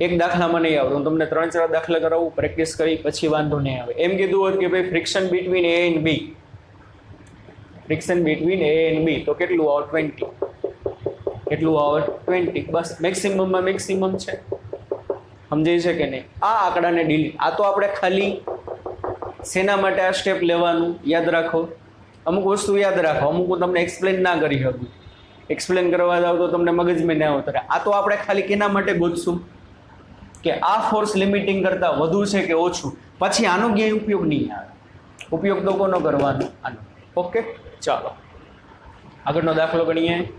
એક દાખલામાં નહીં આવડે. હું તમને ત્રણ ચાર દાખલા કરાવું પ્રેક્ટિસ કરી, પછી વાંધો નહીં આવે. એમ કીધું હોત કે ભાઈ friction between A and B friction between A and B તો કેટલું આવે ટ્વેન્ટી કેટલું આવર ટ્વેન્ટી બસ મેક્સિમમમાં મેક્સિમમ છે. સમજાય છે કે નહીં? આ આંકડાને ડિલીટ આ તો આપણે ખાલી શેના માટે આ સ્ટેપ લેવાનું? યાદ રાખો. અમુક વસ્તુ યાદ રાખો. અમુક હું તમને એક્સપ્લેન ના કરી શકું. એક્સપ્લેન કરવા જાવ તો તમને મગજમાં ના ઉતરે. આ તો આપણે ખાલી કેના માટે ગોતશું? કે આ ફોર્સ લિમિટિંગ કરતાં વધુ છે કે ઓછું? પછી આનો ક્યાંય ઉપયોગ નહીં આવે. ઉપયોગ તો કોનો કરવાનો? આનો. ઓકે ચાલો. આગળનો દાખલો ગણીએ.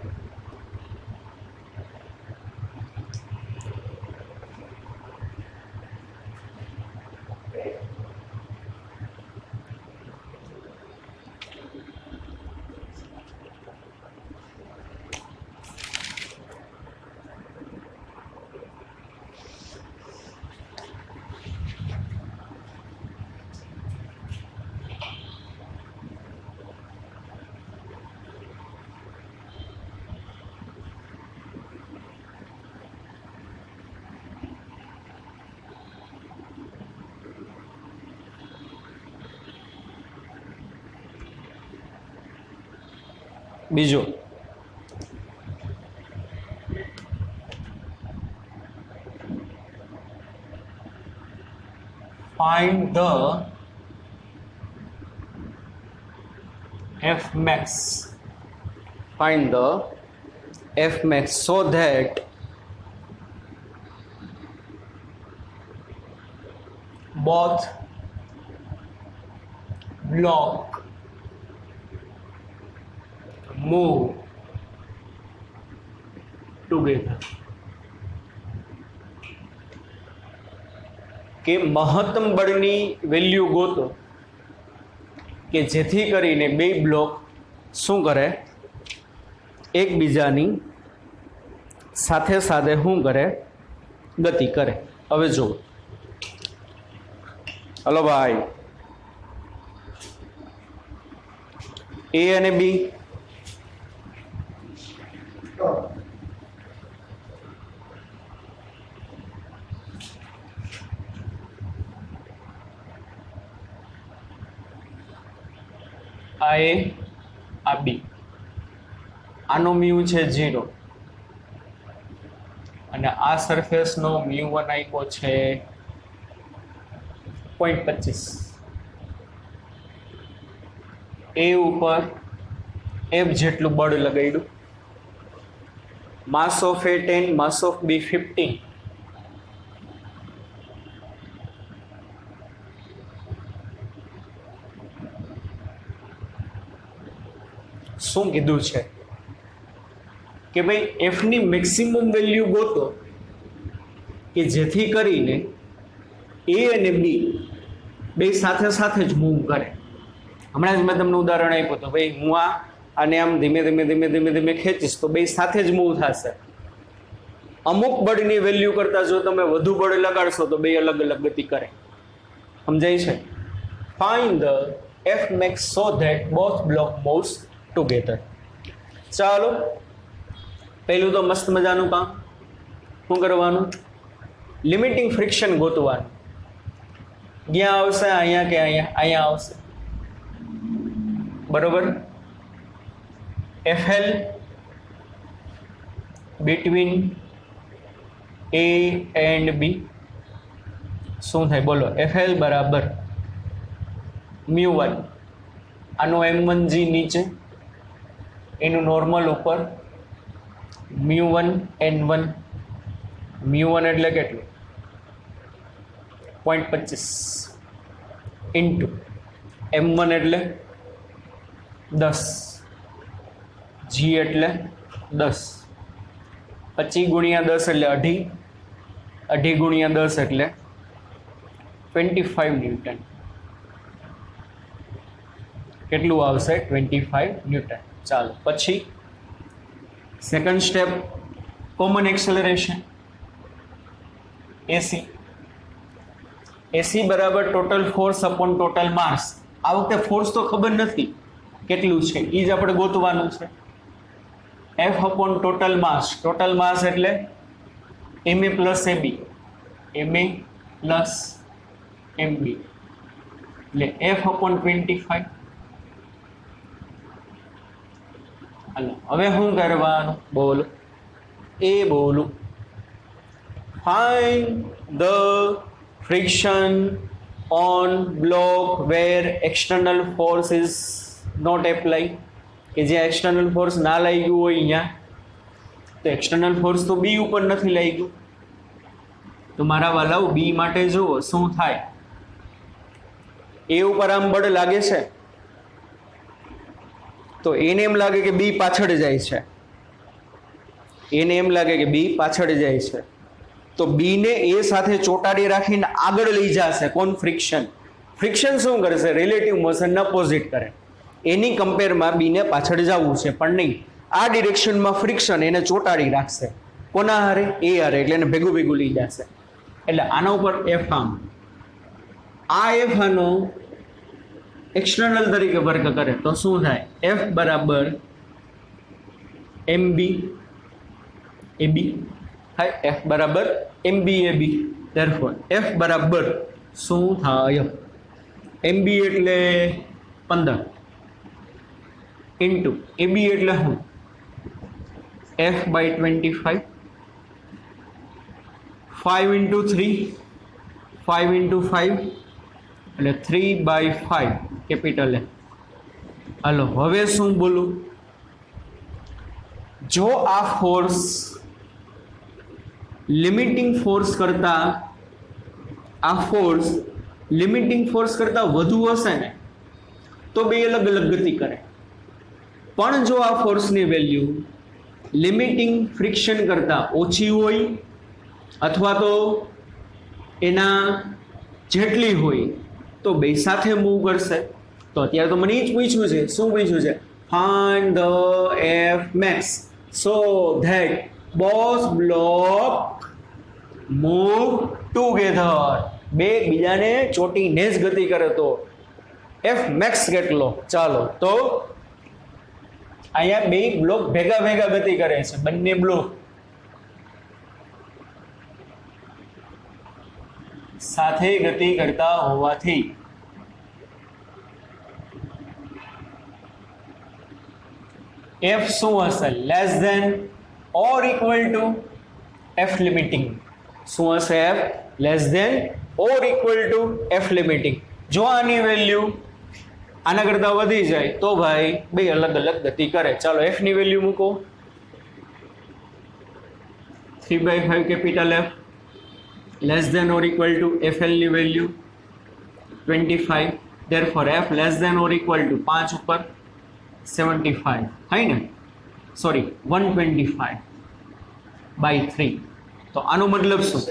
બીજો find the f max find the f max so that both block move together કે મહત્તમ બળની વેલ્યુ ગોતો કે જેથી કરીને બે બ્લોક શું કરે? એકબીજાની સાથે સાથે શું કરે? ગતિ કરે. હવે જુઓ. હલો ભાઈ. એ અને બી આ એ આ બી આનો મ્યુ છે ઝીરો અને આ સરફેસનો મ્યુ વન આપ્યો છે પોઈન્ટ પચીસ. એ ઉપર એફ જેટલું બળ લગાડ્યું. Mass of A ten mass of B fifteen શું કીધું છે? કે ભાઈ એફની મેક્સિમમ વેલ્યુ ગોતો, કે જેથી કરીને એ અને બી બે સાથે સાથે જ મૂવ કરે. હમણાં જ મેં તમને ઉદાહરણ આપ્યું તો ભાઈ, હું આ અને આમ ધીમે ધીમે ધીમે ધીમે ધીમે ખેંચીશ તો બે સાથે જ મૂવ થશે. અમુક બળની વેલ્યુ કરતાં જો તમે વધુ બળ લગાડશો તો બે અલગ અલગ ગતિ કરે. સમજાય છે? Find the F max so that both block moves together ચાલો, પહેલું તો મસ્ત મજાનું કામ. શું કરવાનું? લિમિટિંગ ફ્રિક્શન ગોતવાનું. ક્યાં આવશે, અહીંયા કે અહીંયા? અહીંયા આવશે. બરોબર? FL between A and B શું થાય? બોલો. એફએલ બરાબર. Mu one. આનો એમ વન જી નીચે. એનું નોર્મલ ઉપર mu one N one mu one એટલે કેટલું? પોઈન્ટ પચીસ ઇન્ટુ એમ વન એટલે દસ જી એટલે દસ. પચીસ ગુણ્યા દસ એટલે અઢી અઢી ગુણ્યા દસ એટલે ટ્વેન્ટી ફાઈવ ન્યૂટન. કેટલું આવશે? Twenty five newton. ચાલો, પછી? Second step common acceleration AC AC બરાબર total force upon total mass આ વખતે ફોર્સ તો ખબર નથી કેટલું છે એ જ આપણે ગોતવાનું છે. F upon total mass total mass એટલે એમ A plus A B M A plus M B એટલે એફ અપોન ટ્વેન્ટી ફાઈવ હાલો હવે શું કરવાનું બોલો એ બોલું find the friction on block where external force is not apply કે જે એક્સટર્નલ ફોર્સ ના લાગ્યું હોય અહીંયા તો એક્સટર્નલ ફોર્સ તો બી ઉપર નથી લાગ્યું. તો મારા વાલાઓ બી માટે જુઓ શું થાય? એ ઉપર આમ બળ લાગે છે? તો એને એમ લાગે કે બી પાછળ જાય છે. એને એમ લાગે કે બી પાછળ જાય છે. તો બીને એ સાથે ચોંટાડી રાખીને આગળ લઈ જશે કોણ? ફ્રિક્શન. ફ્રિક્શન શું કરશે? રિલેટિવ મોશનને અપોઝિટ કરે. એની કમ્પેરમાં બીને પાછળ જવું છે, પણ નહીં. આ ડિરેક્શનમાં ફ્રિક્શન એને ચોંટાડી રાખશે. કોના હારે? એ હારે, એટલે એને ભેગું ભેગું લઈ જશે. એટલે આના ઉપર એફ આમ. આ એફ આનો એક્સટર્નલ તરીકે વર્ક કરે તો શું થાય? એફ બરાબર એમ બી એ બી થાય એફ બરાબર એમ B A B therefore F બરાબર શું થાય? એમ બી એટલે પંદર. ઇન્ટુ એ બી એટલે શું? F by twenty five five into three five into five એટલે થ્રી બાય ફાઈવ કેપિટલ હાલો, હવે શું બોલું? જો આ ફોર્સ લિમિટિંગ ફોર્સ કરતાં, આ ફોર્સ લિમિટિંગ ફોર્સ કરતાં વધુ હશે ને, તો બે અલગ અલગ ગતિ કરે. પણ જો આ ફોર્સની વેલ્યુ લિમિટિંગ ફ્રિક્શન કરતાં ઓછી હોય, અથવા તો એના જેટલી હોય તો બે સાથે મૂવ કરશે. તો અત્યારે તો મને એ જ પૂછ્યું છે, શું પૂછ્યું છે? Find the F max so that both block move together બે બીજાને ચોટીને જ ગતિ કરે તો. એફ મેક્સ કેટલો? ચાલો, તો અહીંયા બે બ્લોક ભેગા ભેગા ગતિ કરે છે, બંને બ્લોક સાથે ગતિ કરતા હોવાથી. એફ શું હશે? Less than or equal to F limiting શું હશે F less than or equal to F limiting જો આની વેલ્યુ આના કરતાં વધી જાય, તો ભાઈ બે અલગ અલગ ગતિ કરે. ચાલો એફની વેલ્યુ મૂકો. Three by five capital F less than or equal to F એલની value twenty five there F less than or equal to પાંચ ઉપર સેવન્ટી ફાઈવ થાય ને sorry one twenty five by three તો આનો મતલબ શું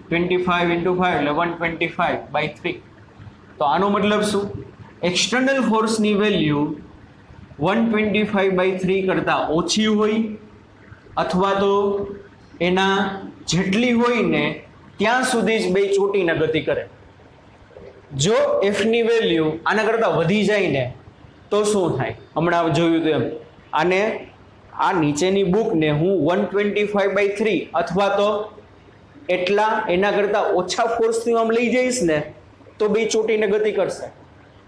ટ્વેન્ટી ફાઈવ ઇન્ટુ ફાઈવ એટલે one twenty five by three તો આનો મતલબ શું એક્સટર્નલ ફોર્સની value one twenty five by three કરતાં ઓછી હોય અથવા તો એના જેટલી હોય ને, ત્યાં સુધી જ બે ચોટીને ગતિ કરે. જો એફની વેલ્યુ આના કરતાં વધી જાય ને, તો શું થાય? હમણાં જોયું તેમ આને, આ નીચેની બુકને હું one twenty five by three અથવા તો એટલા એના કરતાં ઓછા ફોર્સથી આમ લઈ જઈશ ને, તો બે ચોટીને ગતિ કરશે.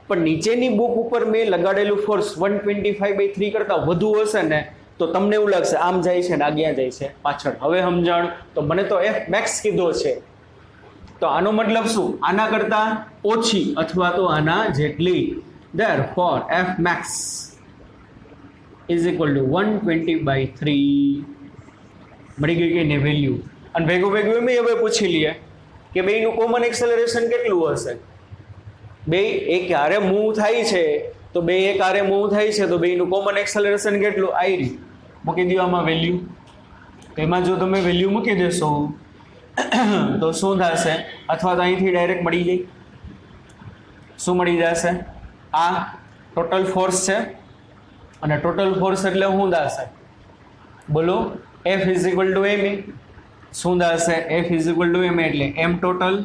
પણ નીચેની બુક ઉપર મેં લગાડેલું force one twenty five by three કરતાં વધુ હશે ને તો તમને એવું લાગશે, આમ જાય છે ને આગિયા જાય છે? પાછળ. હવે સમજણ. તો મને તો એફ મેક્સ કીધો છે. તો આનો મતલબ શું? આના કરતાં ઓછી અથવા તો આના જેટલી. There F max is equal to one twenty by three મળી ગઈ કે ને વેલ્યુ અને ભેગું ભેગું એમ હવે પૂછી લઈએ કે બેયનું કોમન એક્સેલરેશન કેટલું હશે? બે એક હારે મૂવ થાય છે, તો બે એક હારે મૂવ થાય છે, તો બેયનું કોમન એક્સેલરેશન કેટલું? આવી રહ્યું. મૂકી દો આમાં વેલ્યુ એમાં જો તમે વેલ્યુ મૂકી દેશો, તો શું થશે? અથવા તો અહીંથી ડાયરેક્ટ મળી જાય. શું મળી જશે? આ ટોટલ ફોર્સ છે. અને ટોટલ ફોર્સ એટલે શું થશે? બોલો F is equal to M શું થશે? F is equal to M એટલે M total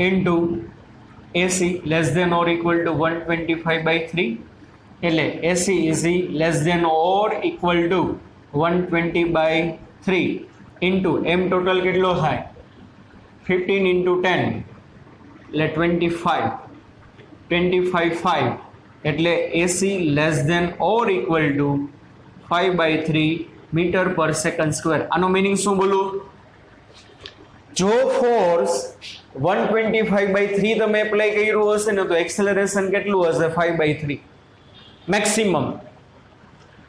into A C less than or equal to one twenty five by three એટલે A C is less than or equal to one twenty by three into M total કેટલો થાય? Fifteen into ten એટલે twenty five twenty five five એટલે A C less than or equal to five by three metre per second square આનો meaning શું બોલું? જો force one twenty five by three તમે apply કર્યું હશે ને તો એક્સેલરેશન કેટલું હશે? ફાઈવ બાય થ્રી મેક્સિમમ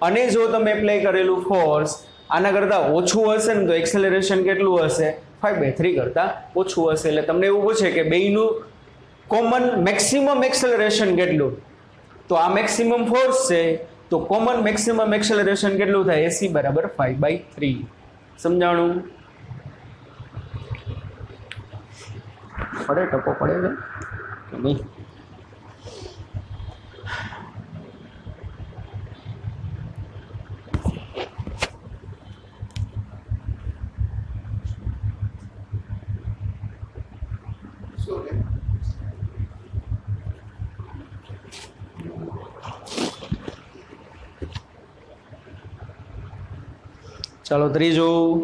અને જો તમે એપ્લાય કરેલું ફોર્સ આના કરતાં ઓછું હશે ને તો એક્સેલરેશન કેટલું હશે? ફાઈવ બાય થ્રી કરતાં ઓછું હશે. એટલે તમને એવું પૂછે કે બેયનું કોમન મેક્સિમમ એક્સેલરેશન કેટલું? તો આ મેક્સિમમ ફોર્સ છે, તો કોમન મેક્સિમમ એક્સેલરેશન કેટલું થાય? એસી બરાબર ફાઈવ બાય થ્રી સમજાણું? પડે ટકો પડે છે નહીં? ચાલો ત્રીજું.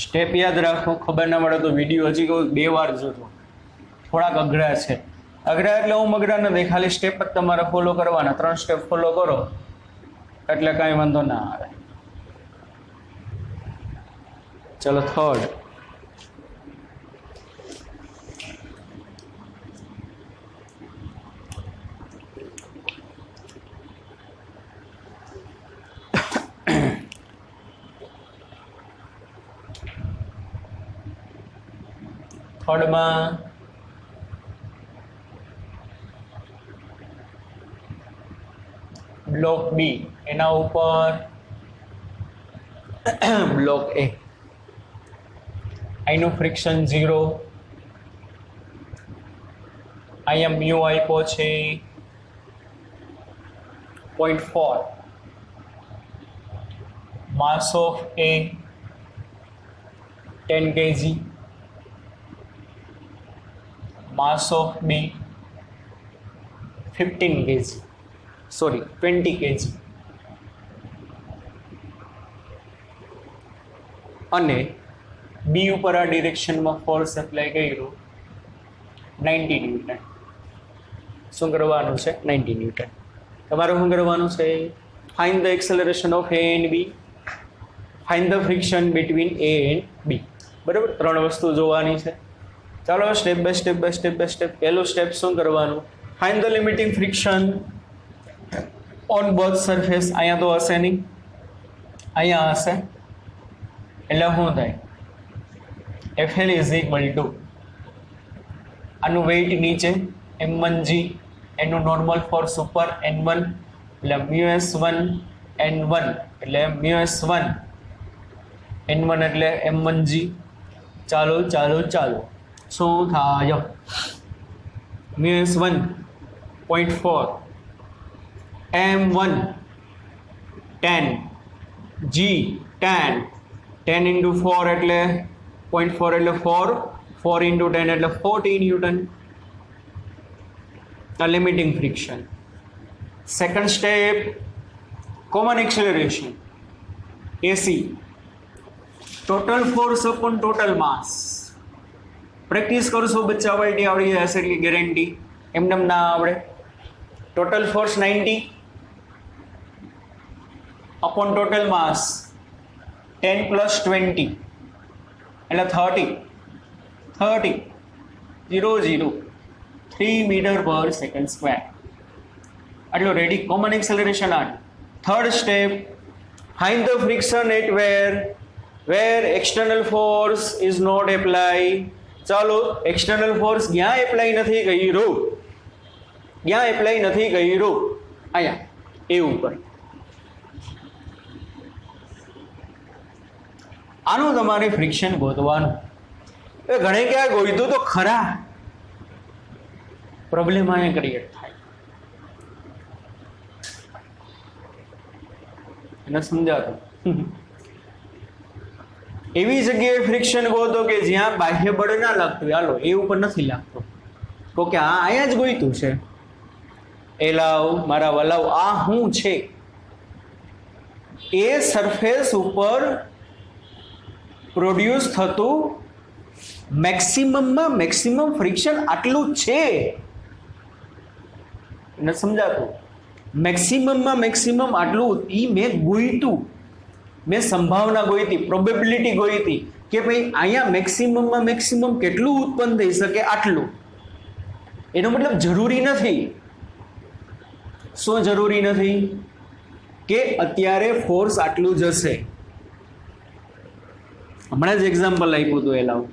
સ્ટેપ યાદ રાખો, ખબર ના પડે તો વીડિયો હજી કહું, બે વાર જોજો. થોડાક અઘરા છે. અઘરા એટલે હું અઘરા નથી ખાલી સ્ટેપ જ તમારે ફોલો કરવાના. ત્રણ સ્ટેપ ફોલો કરો, એટલે કાંઈ વાંધો ના આવે. ચલો થર્ડ થર્ડમાં બ્લોક બી એના ઉપર. બ્લોક એ આઈનું ફ્રિક્શન ઝીરો અહીંયા મ્યુ આપ્યો છે. Point four mass of A ten kg mass of B 15 kg sorry 20 kg અને બી ઉપર આ ડિરેક્શનમાં ફોર્સ એપ્લાય કર્યું નાઇન્ટી ન્યૂટન. શું કરવાનું છે? Ninety newton. તમારે શું કરવાનું છે? Find the acceleration of A and B find the friction between A and B બરાબર? ત્રણ વસ્તુ જોવાની છે. ચાલો step by step by step by step પહેલું સ્ટેપ શું કરવાનું? Find the limiting friction on both surface અહીંયા તો હશે નહીં. અહીંયા હશે. એટલે શું થાય? F L is equal to આનું વેઇટ નીચે એમ વન જી એનું નોર્મલ ફોર્સ ઉપર એન વન એટલે mu S one N one એટલે mu S one N one એટલે એમ વન જી ચાલો ચાલો ચાલો. શું થાય mu S one point four M one ten G ten ten into four એટલે પોઈન્ટ ફોર એટલે ફોર ફોર ઇન્ટુ ટેન એટલે forty newton limiting friction second step common acceleration A C total force upon total mass practice કરશો બચ્ચા વાઈટી આવડી જશે એટલી guarantee એમને એમ ના આવડે. Total force ninety upon total mass ten plus twenty એટલે thirty thirty zero zero three metre per second square આટલું ready common acceleration art third step find the friction at where where external force is not apply ચાલો external force ક્યાં apply નથી કર્યું? ક્યાં apply નથી કર્યું? અહીંયા, એ ઉપર. આનું તમારે ફ્રિક્શન ગોતવાનું. એ ઘણે ક્યાં ગોઈતું તો ખરા. પ્રોબ્લેમ અહીંયા ક્રિએટ થાય. એને સમજાતું. એવી જગ્યાએ ફ્રિક્શન ગોતો કે જ્યાં બાહ્ય બળ ના લાગતું. હાલો, એ ઉપર નથી લાગતો. તો કે આ અહીંયા જ ગોઈતું છે. એ લાવ, મારા વલાવ, આ હું છે. એ સરફેસ ઉપર પ્રોડ્યુસ થતું મેક્સિમમમાં મેક્સિમમ ફ્રિક્શન આટલું છે. એને સમજાતું? મેક્સિમમમાં મેક્સિમમ આટલું ઈ મેં ગોઈતું. મેં સંભાવના ગોઈ હતી પ્રોબેબિલિટી ગોઈ હતી કે ભાઈ અહીંયા મેક્સિમમમાં મેક્સિમમ કેટલું ઉત્પન્ન થઈ શકે આટલું. એનો મતલબ જરૂરી નથી. શું જરૂરી નથી? કે અત્યારે ફોર્સ આટલું જશે. હમણાં જ એક્ઝામ્પલ આપ્યું હતું એલાવ.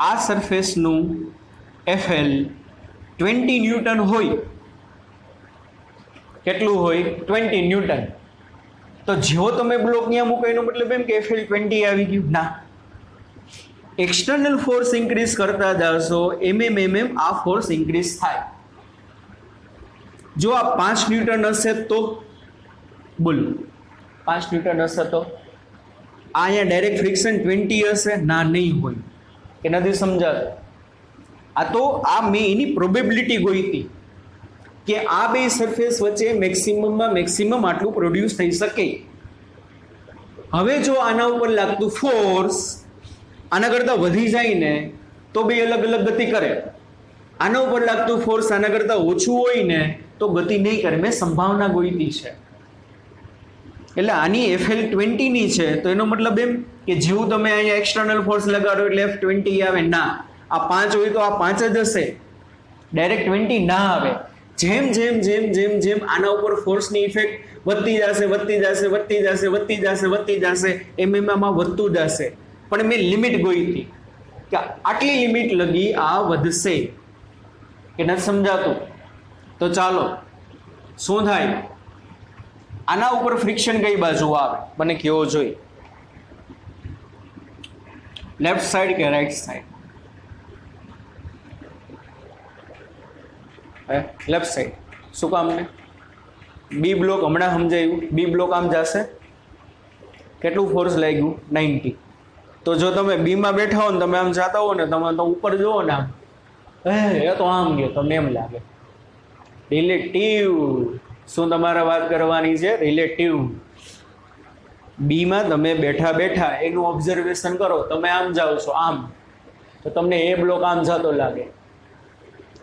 આ સરફેસનું એફએલ ટ્વેન્ટી ન્યૂટન હોય. કેટલું હોય? Twenty newton. તો જેવો તમે બ્લોક ત્યાં મૂકો, એનો મતલબ એમ કે એફએલ ટ્વેન્ટી આવી ગયું. ના. એક્સટર્નલ ફોર્સ ઇન્ક્રીઝ કરતા જશો, એમ એમ એમ એમ આ ફોર્સ ઇન્ક્રીઝ થાય. જો આ પાંચ ન્યૂટન હશે તો? બોલો. પાંચ ન્યૂટન હશે તો? આ અહીંયા ડાયરેક્ટ ફ્રિક્શન ટ્વેન્ટી હશે? ના, નહીં હોય. કે નથી સમજાતું? આ તો આ મેં એની પ્રોબેબિલિટી ગોઈ હતી. કે આ બે સરફેસ વચ્ચે મેક્સિમમમાં મેક્સિમમ આટલું પ્રોડ્યુસ થઈ શકે. હવે જો આના ઉપર લાગતું ફોર્સ આના કરતાં વધી જાય ને, તો બે અલગ અલગ ગતિ કરે. આના ઉપર લાગતું ફોર્સ આના કરતાં ઓછું હોય ને, તો ગતિ નહીં કરે. મેં સંભાવના ગોઈતી છે. એટલે આની એફએલ ટ્વેન્ટીની છે, તો એનો મતલબ એમ કે જેવું તમે અહીંયા એક્સટર્નલ ફોર્સ લગાડો એટલે એફ ટ્વેન્ટી આવે. ના, આ પાંચ હોય તો આ પાંચ જ હશે. ડાયરેક્ટ ટ્વેન્ટી ના આવે. જેમ જેમ જેમ જેમ જેમ આના ઉપર ફોર્સની ઇફેક્ટ વધતી જશે વધતી જશે વધતી જશે વધતી જશે વધતી જશે, એમ એમ આમાં વધતું જશે. પણ મેં લિમિટ ગોઈ હતી કે આટલી લિમિટ લગી આ વધશે. કે નથી સમજાતું? તો ચાલો, શું થાય? આના ઉપર ફ્રિક્શન કઈ બાજુ આવે? મને કેવો જોઈ લેફ્ટ સાઈડ કે રાઈટ સાઈડ લેફ્ટ સાઈડ શું કામ ને બી બ્લોક હમણાં સમજાયું. બી બ્લોક આમ જશે. કેટલું ફોર્સ લાગ્યું? નાઇન્ટી તો જો તમે બીમાં બેઠા હો ને તમે આમ જાતા હો ને તમે તો ઉપર જુઓ ને આમ. હે, એ તો આમ ગયો, તમને એમ લાગે. રિલેટિવ શું તમારે વાત કરવાની છે? રિલેટિવ બીમાં તમે બેઠા બેઠા એનું ઓબ્ઝર્વેશન કરો, તમે આમ જાઓ છો, આમ. તો તમને એ બ્લોક આમ જતો લાગે.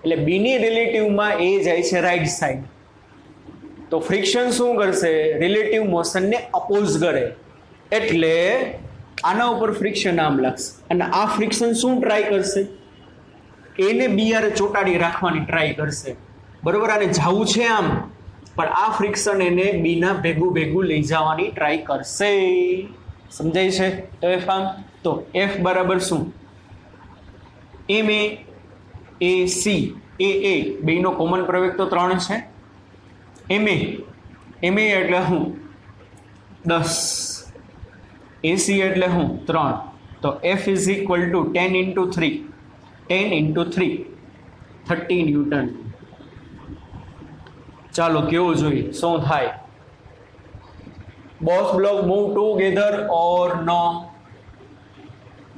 એટલે બીની રિલેટિવમાં એ જાય છે રાઈટ સાઈડ તો ફ્રિક્શન શું કરશે? રિલેટિવ મોશનને અપોઝ કરે. એટલે આના ઉપર ફ્રિક્શન આમ લાગશે. અને આ ફ્રિક્શન શું ટ્રાય કરશે? એને બિયારે ચોટાડી રાખવાની ટ્રાય કરશે. બરોબર? આને જવું છે આમ. પણ આ ફ્રિક્શન એને બીના ભેગું ભેગું લઈ જવાની ટ્રાય કરશે. સમજાય છે? તો એફ આમ? તો એફ બરાબર શું? એમ એ એ સી એ એ બેનો કોમન પ્રવેગ તો ત્રણ છે. એમ એ એમ એ એટલે હું દસ. એસી એટલે હું ત્રણ. તો F is equal to ten into three ten into three thirty newton ચાલો કેવું જોઈએ? શું થાય? Both block move together or no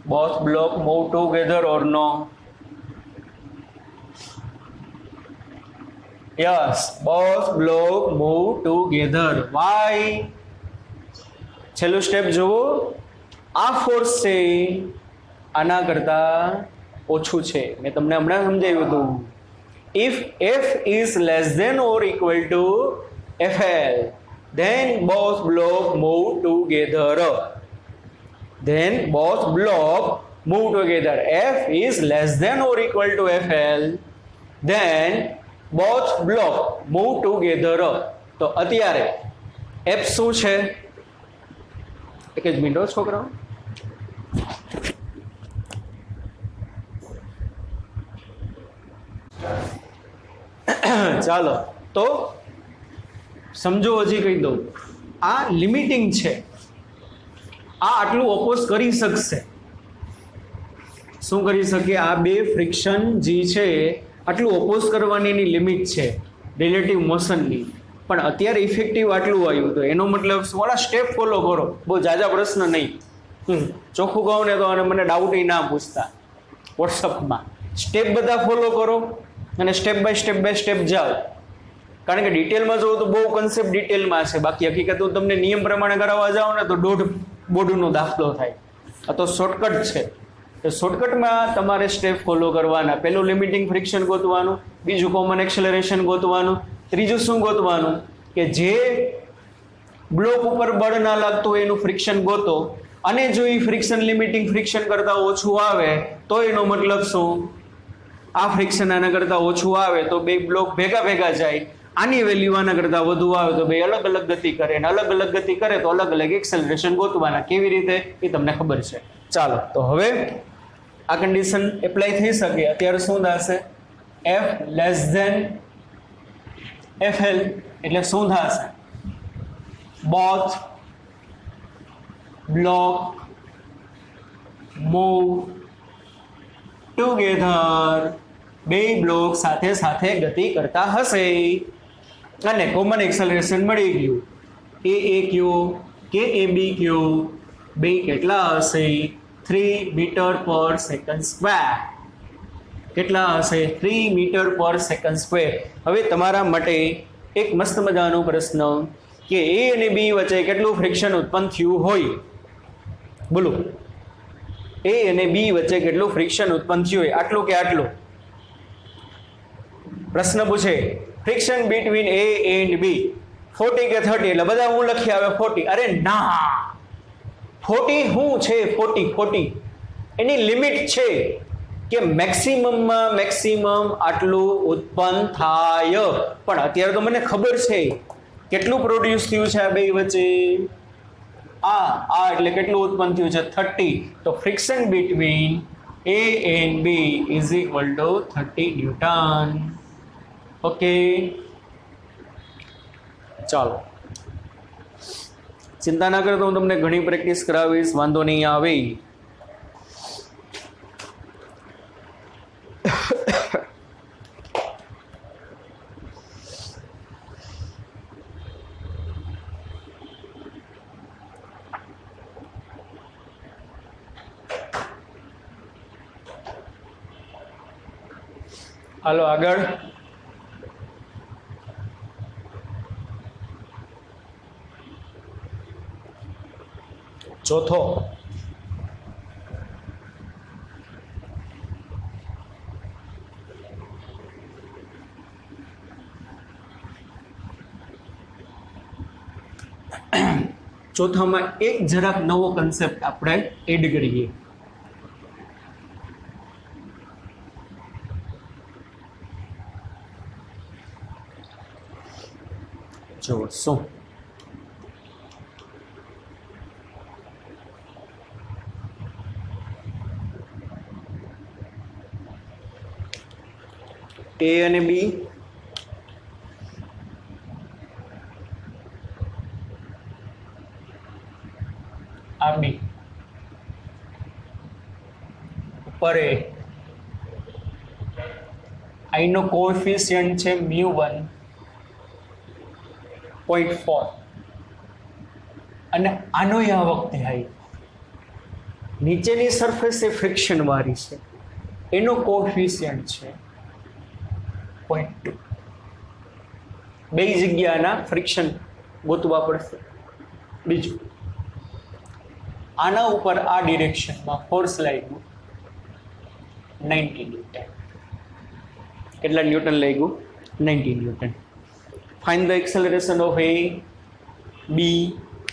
both block move together or no yes both block move together why છેલ્લું સ્ટેપ જુઓ આ force છે આના કરતાં ઓછું છે મેં તમને હમણાં સમજાવ્યું હતું if f is less than or equal to fl then both block move together then both block move together f is less than or equal to fl then both block move together તો અત્યારે app શું છે? એક જ મિનિટો છોકરાઓ. ચાલો, તો સમજો હજી કહી દઉં. આ લિમિટિંગ છે. આ આટલું ઓપોઝ કરી શકશે. શું કરી શકે આ બે ફ્રિક્શન જે છે આટલું ઓપોઝ કરવાની એની લિમિટ છે રિલેટિવ મોશનની પણ અત્યારે ઇફેક્ટિવ આટલું આવ્યું તો એનો મતલબ થોડા સ્ટેપ ફોલો કરો. બહુ જાજા પ્રશ્ન નહીં. ચોખ્ખું કહું ને તો અને મને ડાઉટ ના પૂછતા. વોટ્સઅપમાં સ્ટેપ બધા ફોલો કરો અને step by step by step જાઓ. કારણ કે ડિટેલમાં જોઉં તો બહુ કન્સેપ્ટ ડિટેલમાં છે બાકી હકીકત હું તમને નિયમ પ્રમાણે કરાવવા જાઉં ને તો દોઢ બોર્ડનો દાખલો થાય. આ તો શોર્ટકટ છે. તો શોર્ટકટમાં તમારે સ્ટેપ ફોલો કરવાના. પહેલું લિમિટિંગ ફ્રિક્શન ગોતવાનું, બીજું કોમન એક્સેલરેશન ગોતવાનું, ત્રીજું શું ગોતવાનું? કે જે બ્લોક ઉપર બળ ના લાગતું હોય એનું ફ્રિક્શન ગોતો અને જો એ ફ્રિક્શન લિમિટિંગ ફ્રિક્શન કરતાં ઓછું આવે, તો એનો મતલબ શું? આ ફ્રિક્શન આના કરતાં ઓછું આવે તો બે બ્લોક ભેગા ભેગા જાય, આની વેલ્યુ આના કરતાં વધુ આવે તો બે અલગ અલગ ગતિ કરે અને અલગ અલગ ગતિ કરે તો અલગ અલગ એક્સેલરેશન ગોતવાના. કેવી રીતે? એ તમને ખબર છે. ચાલો, તો હવે આ કન્ડિશન એપ્લાય થઈ શકે. અત્યારે શું થશે? F less than F L એટલે શું થશે? બોથ બ્લોક મૂવ ટુગેધર બે બ્લોક સાથે સાથે ગતિ કરતા હશે. અને કોમન એક્સેલરેશન મળી ગયું. એ એ ક્યુ કે એ બી ક્યુ બે કેટલા હશે? Three metre per second square કેટલા હશે? Three metre per second square હવે તમારા માટે એક મસ્ત મજાનો પ્રશ્ન કે એ અને બી વચ્ચે કેટલું ફ્રિક્શન ઉત્પન્ન થયું હોય? બોલો. એ અને બી વચ્ચે કેટલું ફ્રિક્શન ઉત્પન્ન થયું હોય? આટલું કે આટલું? પ્રશ્ન પૂછે. Friction between A and B forty કે થર્ટી એટલે બધા હું લખી આવે ફોર્ટી અરે ના! ફોર્ટી શું છે, ફોર્ટી ફોર્ટી? એની લિમિટ છે કે મેક્સિમમમાં મેક્સિમમ આટલું ઉત્પન્ન થાય. પણ અત્યારે તો મને ખબર છે કેટલું પ્રોડ્યુસ થયું છે આ બે વચ્ચે? આ આ એટલે કેટલું ઉત્પન્ન થયું છે? થર્ટી. તો friction between A and B is equal to thirty newton. Okay ચાલો. ચિંતા ના કરો હું તમને ઘણી પ્રેક્ટિસ કરાવીશ વાંધો નહીં આવે. હાલો આગળ. ચોથો. ચોથામાં એક જરાક નવો કન્સેપ્ટ આપણે એડ કરીએ. જો શું? એ અને બી આ બી ઉપર એ આઈનો કોએફિશિયન્ટ છે મ્યુ વન પોઈન્ટ ફોર અને આનો આ વખતે હાઈ નીચેની સરફેસ એ ફ્રિક્શન વાળી છે. એનો કોએફિશિયન્ટ છે પોઈન્ટ ટુ બે જગ્યાના ફ્રિક્શન ગોતવા પડશે. બીજું, આના ઉપર આ ડિરેક્શનમાં ફોર્સ લાગ્યું નાઇન્ટી ન્યૂટન કેટલા ન્યૂટન લાગ્યું? Ninety newton find the acceleration of A B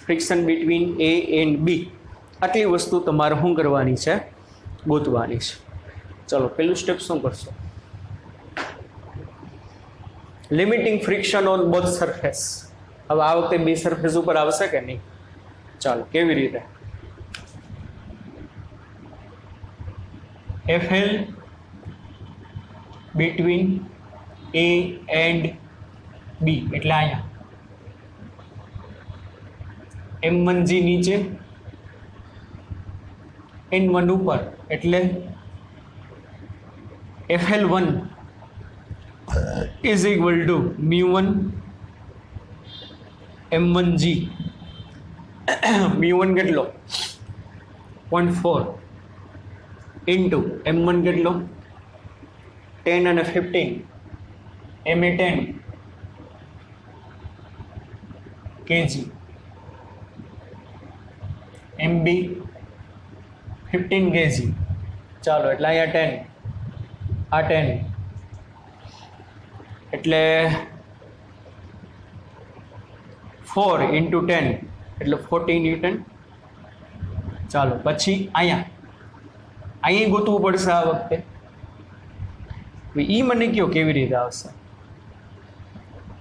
friction between A and B આટલી વસ્તુ તમારે શું કરવાની છે? ગોતવાની છે. ચલો પેલું સ્ટેપ શું કરશો? Limiting friction on both surface હવે આ વખતે બે સરફેસ ઉપર આવશે કે નહીં ચાલો કેવી રીતે F L between A and B એટલે અહીંયા એમ વન જી નીચે એન વન ઉપર એટલે F L one is equal to mu1 m1g mu1 કેટલો 0.4 ઇન્ટુ m1 કેટલો 10 અને 15 ma 10 kg mb 15 kg ચાલો એટલે અહીંયા 10 આ 10 એટલે ફોર ઇન્ટુ ટેન એટલે ફોર્ટી ન્યૂટન ચાલો, પછી અહીંયા. અહીં ગોતવું પડશે આ વખતે. એ મને કયો કેવી રીતે આવશે?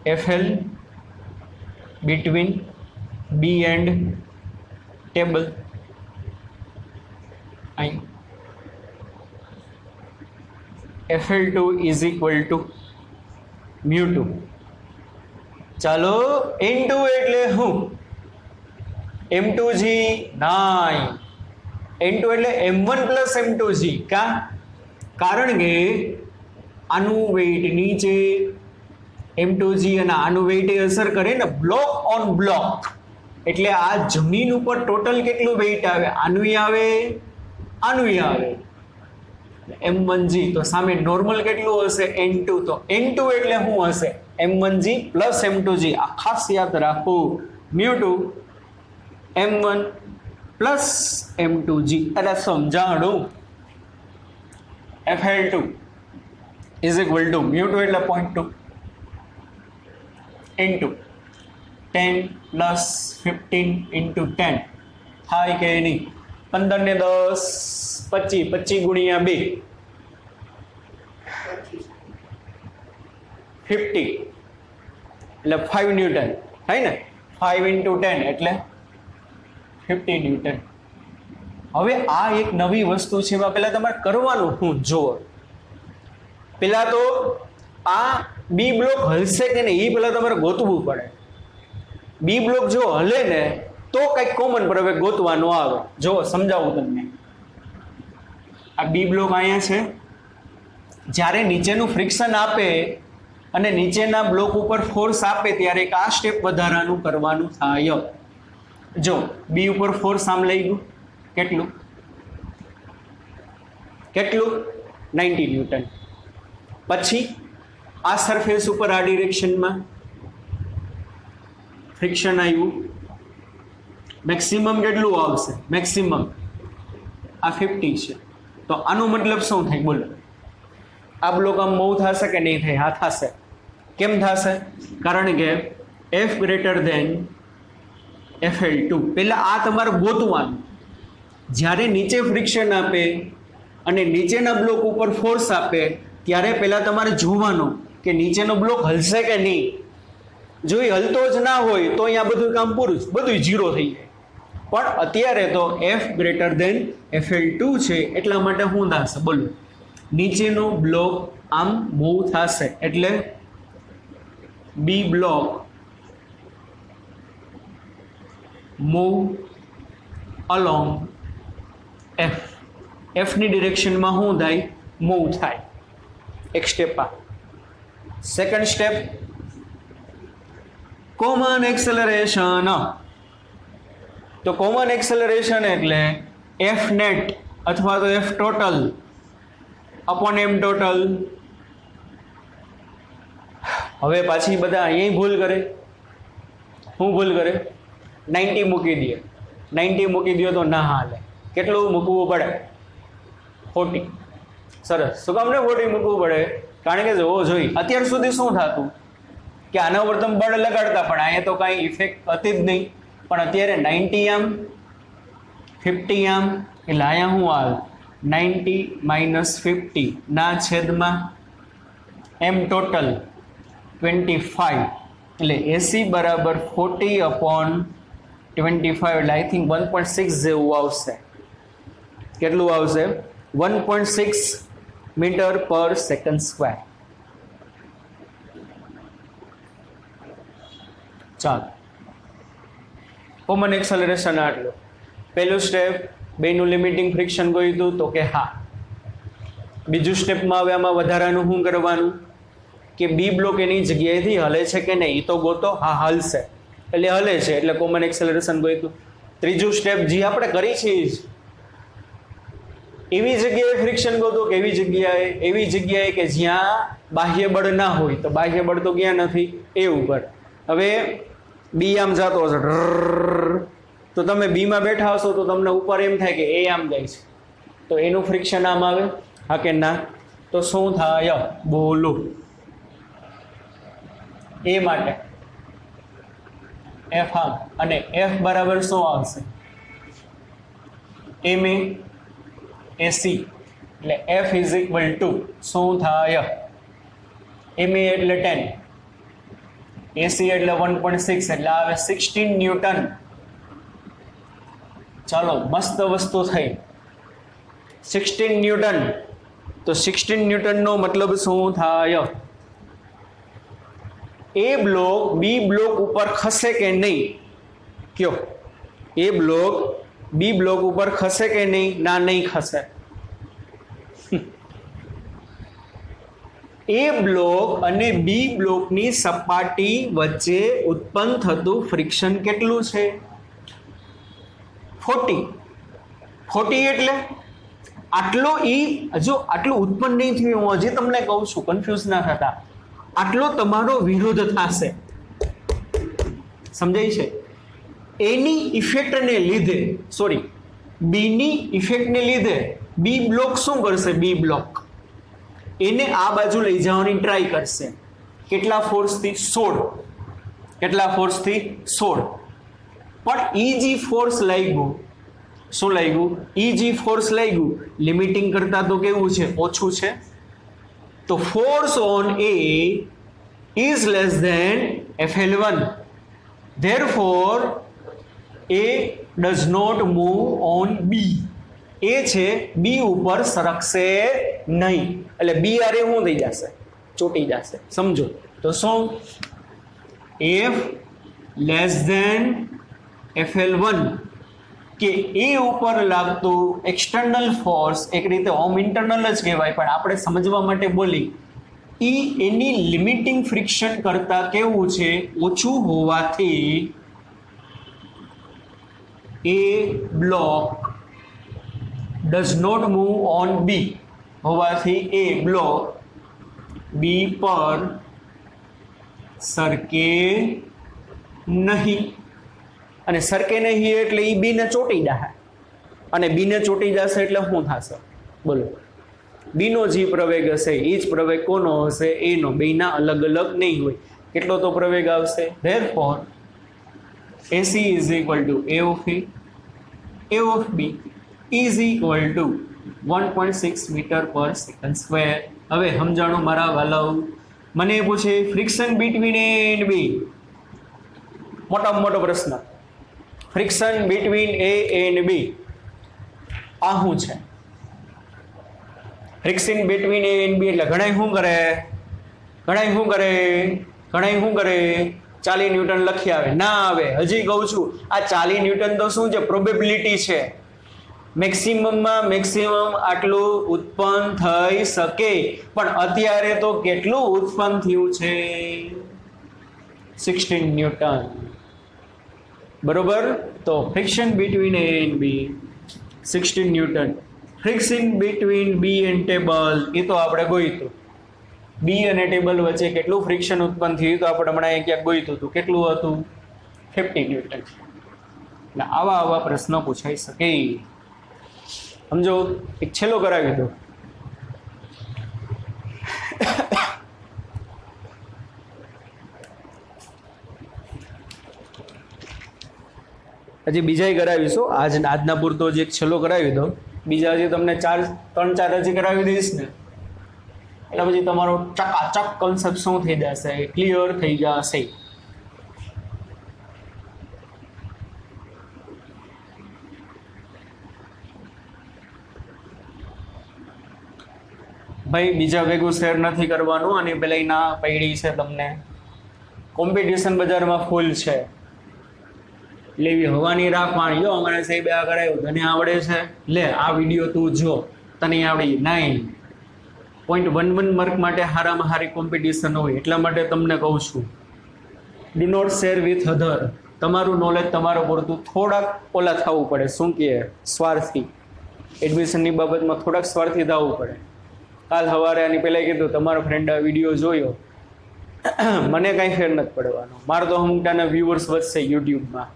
F L between B and table અહીં. F L two is equal to mu two ચાલો એન ટુ એટલે હું? M two G, nine. N two એટલે M one plus M two G, કા? કારણ કે આનું વેઇટ નીચે એમ ટુ જી અને આનું વેઇટ એ અસર કરે ને બ્લોક ઓન બ્લોક એટલે આ જમીન ઉપર ટોટલ કેટલું વેઇટ આવે? આનું આવે આનું આવે. એમ વન જી તો સામે નોર્મલ કેટલું હશે? એન ટુ તો એન ટુ એટલે શું હશે? M one G plus M two G આ ખાસ યાદ રાખવું mu two M one plus M two G એટલે સમજાણું. F L two is equal to mu two એટલે point two into ten plus fifteen into ten થાય કે નહીં? પંદર ને દસ પચીસ પચીસ ગુણ્યા બે. ફિફ્ટી. એટલે ફાઈવ ન્યૂટન. થાય ને? ફાઈવ ઇન્ટુ ટેન એટલે ફિફ્ટી ન્યૂટન. હવે આ એક નવી વસ્તુ છે એમાં પહેલાં તમારે કરવાનું હું જુઓ. પહેલાં તો આ બી બ્લોક હલશે કે નહીં એ પહેલાં તમારે ગોતવું પડે. બી બ્લોક જો હલે ને તો કંઈક કોમન પ્રવેગ ગોતવાનો આવે. જો સમજાવું તમને. આ બી બ્લોક અહીંયા છે. જ્યારે નીચેનું ફ્રિક્શન આપે અને નીચેના બ્લોક ઉપર ફોર્સ આપે ત્યારે એક આ સ્ટેપ વધારાનું કરવાનું થાય. જો બી ઉપર ફોર્સ આમ લઈ ગયું. કેટલું? કેટલું? નાઇન્ટી ન્યૂટન પછી આ સરફેસ ઉપર આ ડિરેક્શનમાં ફ્રિક્શન આવ્યું. મેક્સિમમ કેટલું આવશે? મેક્સિમમ આ ફિફ્ટી છે. તો આનો મતલબ શું થાય? બોલો. આ બ્લોક આમ મૂવ થશે કે નહીં થાય? હા, થશે. કેમ થશે? કારણ કે F greater than F L two પહેલાં આ તમારે ગોતવાનું. જ્યારે નીચે ફ્રિક્શન આપે અને નીચેના બ્લોક ઉપર ફોર્સ આપે, ત્યારે પહેલાં તમારે જોવાનું કે નીચેનો બ્લોક હલશે કે નહીં. જો એ હલતો જ ના હોય, તો અહીંયા બધું કામ પૂરું બધું ઝીરો થઈ જાય. પણ અત્યારે તો F greater than F L two છે, એટલા માટે શું થશે બોલો. નીચેનો બ્લોક આમ મૂવ થશે, એટલે B block move along F એફની ડિરેક્શનમાં શું થાય? મૂવ થાય. એક સ્ટેપ આ. સેકન્ડ સ્ટેપ કોમન એક્સેલરેશન તો કોમન એક્સેલરેશન એટલે એફ નેટ અથવા તો F total upon M total હવે પાછી બધા અહીંયા ભૂલ કરે. શું ભૂલ કરે? નાઇન્ટી મૂકી દે. નાઇન્ટી મૂકી દો તો ના હાલે. કેટલું મૂકવું પડે? ફોર્ટી સરસ. શું કામ ને ફોર્ટી મૂકવું પડે? કારણ કે જોવો જોઈ, અત્યાર સુધી શું થતું? કે આના ઉપર તમે બળ લગાડતા પણ અહીંયા તો કાંઈ ઇફેક્ટ હતી જ નહીં. પણ અત્યારે નાઇન્ટી એમ, ફિફ્ટી એમ, એટલે અહીંયા હું આવે નાઇન્ટી માઇનસ ફિફ્ટી ના છેદમાં એમ ટોટલ ટ્વેન્ટી ફાઇવ. એટલે એસી બરાબર ફોર્ટી અપોન ટ્વેન્ટી ફાઇવ, એટલે I think one point six જેવું આવશે. કેટલું આવશે? One point six metre per second square. ચાલો. કોમન એક્સલરેશન આટલું. પહેલું સ્ટેપ બેનું લિમિટિંગ ફ્રિક્શન ગયું હતું તો કે હા. બીજું સ્ટેપમાં હવે આમાં વધારાનું શું કરવાનું? કે બી બ્લોક એની જગ્યાએથી હલે છે કે નહીં? એ તો ગોતો, હા, હલશે. એટલે હલે છે, એટલે કોમન એક્સેલરેશન ગયું હતું ત્રીજું સ્ટેપ જે આપણે કરી છીએ. એવી જગ્યાએ ફ્રિક્શન ગોતો કે એવી જગ્યાએ એવી જગ્યાએ કે જ્યાં બાહ્ય બળ ના હોય. તો બાહ્ય બળ તો ક્યાં નથી? એ ઉપર. હવે બી આમ જતો હશે. તો તમે બીમાં બેઠા હશો તો તમને ઉપર એમ થાય કે એ આમ જાય છે. તો એનું ફ્રિક્શન આમ આવે? હા કે ના? તો શું થાય? બોલો. એ માટે. એફ આમ. અને એફ બરાબર શું આવશે? એમ એ એસી એટલે એફ ઇઝ ઇક્વલ ટુ શું થાય? એમ એટલે ટેન એસી એટલે વન પોઈન્ટ સિક્સ એટલે આવે સિક્સટીન ન્યૂટન. ચાલો, મસ્ત વસ્તુ થઈ. Sixteen newton. તો સિક્સટીન ન્યૂટનનો મતલબ શું થાય? એ બ્લોક બી બ્લોક ઉપર ખસે કે નહીં? કયો? એ બ્લોક બી બ્લોક ઉપર ખસે કે નહીં? ના, નહીં ખસે. એ બ્લોક અને બી બ્લોકની સપાટી વચ્ચે ઉત્પન્ન થતું ફ્રિક્શન કેટલું છે? ફોર્ટી. ફોર્ટી એટલે આટલો ઈ, હજુ આટલું ઉત્પન્ન નહીં થયું, હું હજી તમને કહું છું કન્ફ્યુઝ ના થતા. આટલો તમારો વિરોધ થશે. સમજાય છે? એની ઇફેક્ટને લીધે, સોરી, બીની ઇફેક્ટને લીધે બી બ્લોક શું કરશે? B block. એને આ બાજુ લઈ જવાની ટ્રાય કરશે. કેટલા ફોર્સથી સોળ. કેટલા ફોર્સથી સોળ. પણ ઈ જી ફોર્સ લાગ્યું, શું લાગ્યું? ઈ જી ફોર્સ લાગ્યું લિમિટિંગ કરતાં તો કેવું છે? ઓછું છે. તો force on A is less than F L one therefore A does not move on B A છે બી ઉપર સરકશે નહીં. એટલે બી આરે શું થઈ જશે? ચોટી જશે. સમજો. તો શું? F less than F L one કે એ ઉપર લાગતું એક્સટર્નલ ફોર્સ એક રીતે હોમ ઇન્ટરનલ જ કહેવાય, પણ આપણે સમજવા માટે બોલી એ એની લિમિટિંગ ફ્રિક્શન કરતાં કેવું છે? ઓછું હોવાથી A block does not move on B હોવાથી એ બ્લોક બી પર સરકે નહીં. અને સરકે નહીં એટલે એ બીને ચોટી જશે અને બીને ચોટી જશે એટલે શું થશે? બોલો. બીનો જે પ્રવેગ હશે એ જ પ્રવેગ કોનો હશે? એનો બેના અલગ અલગ નહીં હોય. કેટલો તો પ્રવેગ આવશે? Therefore AC is equal to a of A of B is equal to one point six metre per second square હવે સમજાણું મારા વાલવ મને પૂછે friction between A and B મોટામાં મોટો પ્રશ્ન. Friction between A and B આ શું છે? Friction between A and B એટલે ઘણાય શું કરે? ઘણાય શું કરે? ઘણાય શું કરે? ચાલી ન્યૂટન લખી આવે. ના આવે. હજી કહું છું, આ ચાલી ન્યૂટન તો શું છે? પ્રોબેબિલિટી છે. મેક્સિમમમાં મેક્સિમમ આટલું ઉત્પન્ન થઈ શકે. પણ અત્યારે તો કેટલું ઉત્પન્ન થયું છે? Sixteen newton. બરોબર? તો friction between A and B sixteen newton. Friction between B and table એ તો આપણે ગોઈતું. બી અને ટેબલ વચ્ચે કેટલું ફ્રિક્શન ઉત્પન્ન થયું તો આપણે હમણાં ક્યાંક ગોઈતું હતું. કેટલું હતું? Fifty newton. એટલે આવા આવા પ્રશ્નો પૂછાઈ શકે. સમજો, એક છેલ્લો કરાવી દો હજી બીજા કરાવીશું. આજ આજના પૂરતો જે છેલ્લો કરાવી દો બીજા હજી તમને ચાર, ત્રણ, ચાર હજી કરાવી દઈશ ને. એટલે પછી તમારો ચકાચક કન્સેપ્ટ શું થઈ જશે? ક્લિયર થઈ જશે. ભાઈ, બીજા ભેગું શેર નથી કરવાનું અને પેલા ના પૈડી છે તમને. કોમ્પિટિશન બજારમાં ફૂલ છે. એવી હવાની રાખવાની જો અમારે સાહેબે આ કરાયું તને આવડે છે? લે, આ વીડિયો તું જો, તને આવડી. નહીં પોઈન્ટ વન વન માર્ક માટે હારામાં હારી કોમ્પિટિશન હોય, એટલા માટે તમને કહું છું. Do not share with other તમારું નોલેજ તમારું પૂરતું થોડાક ઓલા થવું પડે. શું કહે સ્વાર્થી. એડમિશનની બાબતમાં થોડાક સ્વાર્થી થવું પડે. કાલ સવારે આની પહેલાં કીધું, તમારો ફ્રેન્ડ આ વીડિયો જોયો. મને કાંઈ ફેર નથી પડવાનો. મારે તો અમુકટાના વ્યૂવર્સ વધશે યુટ્યુબમાં.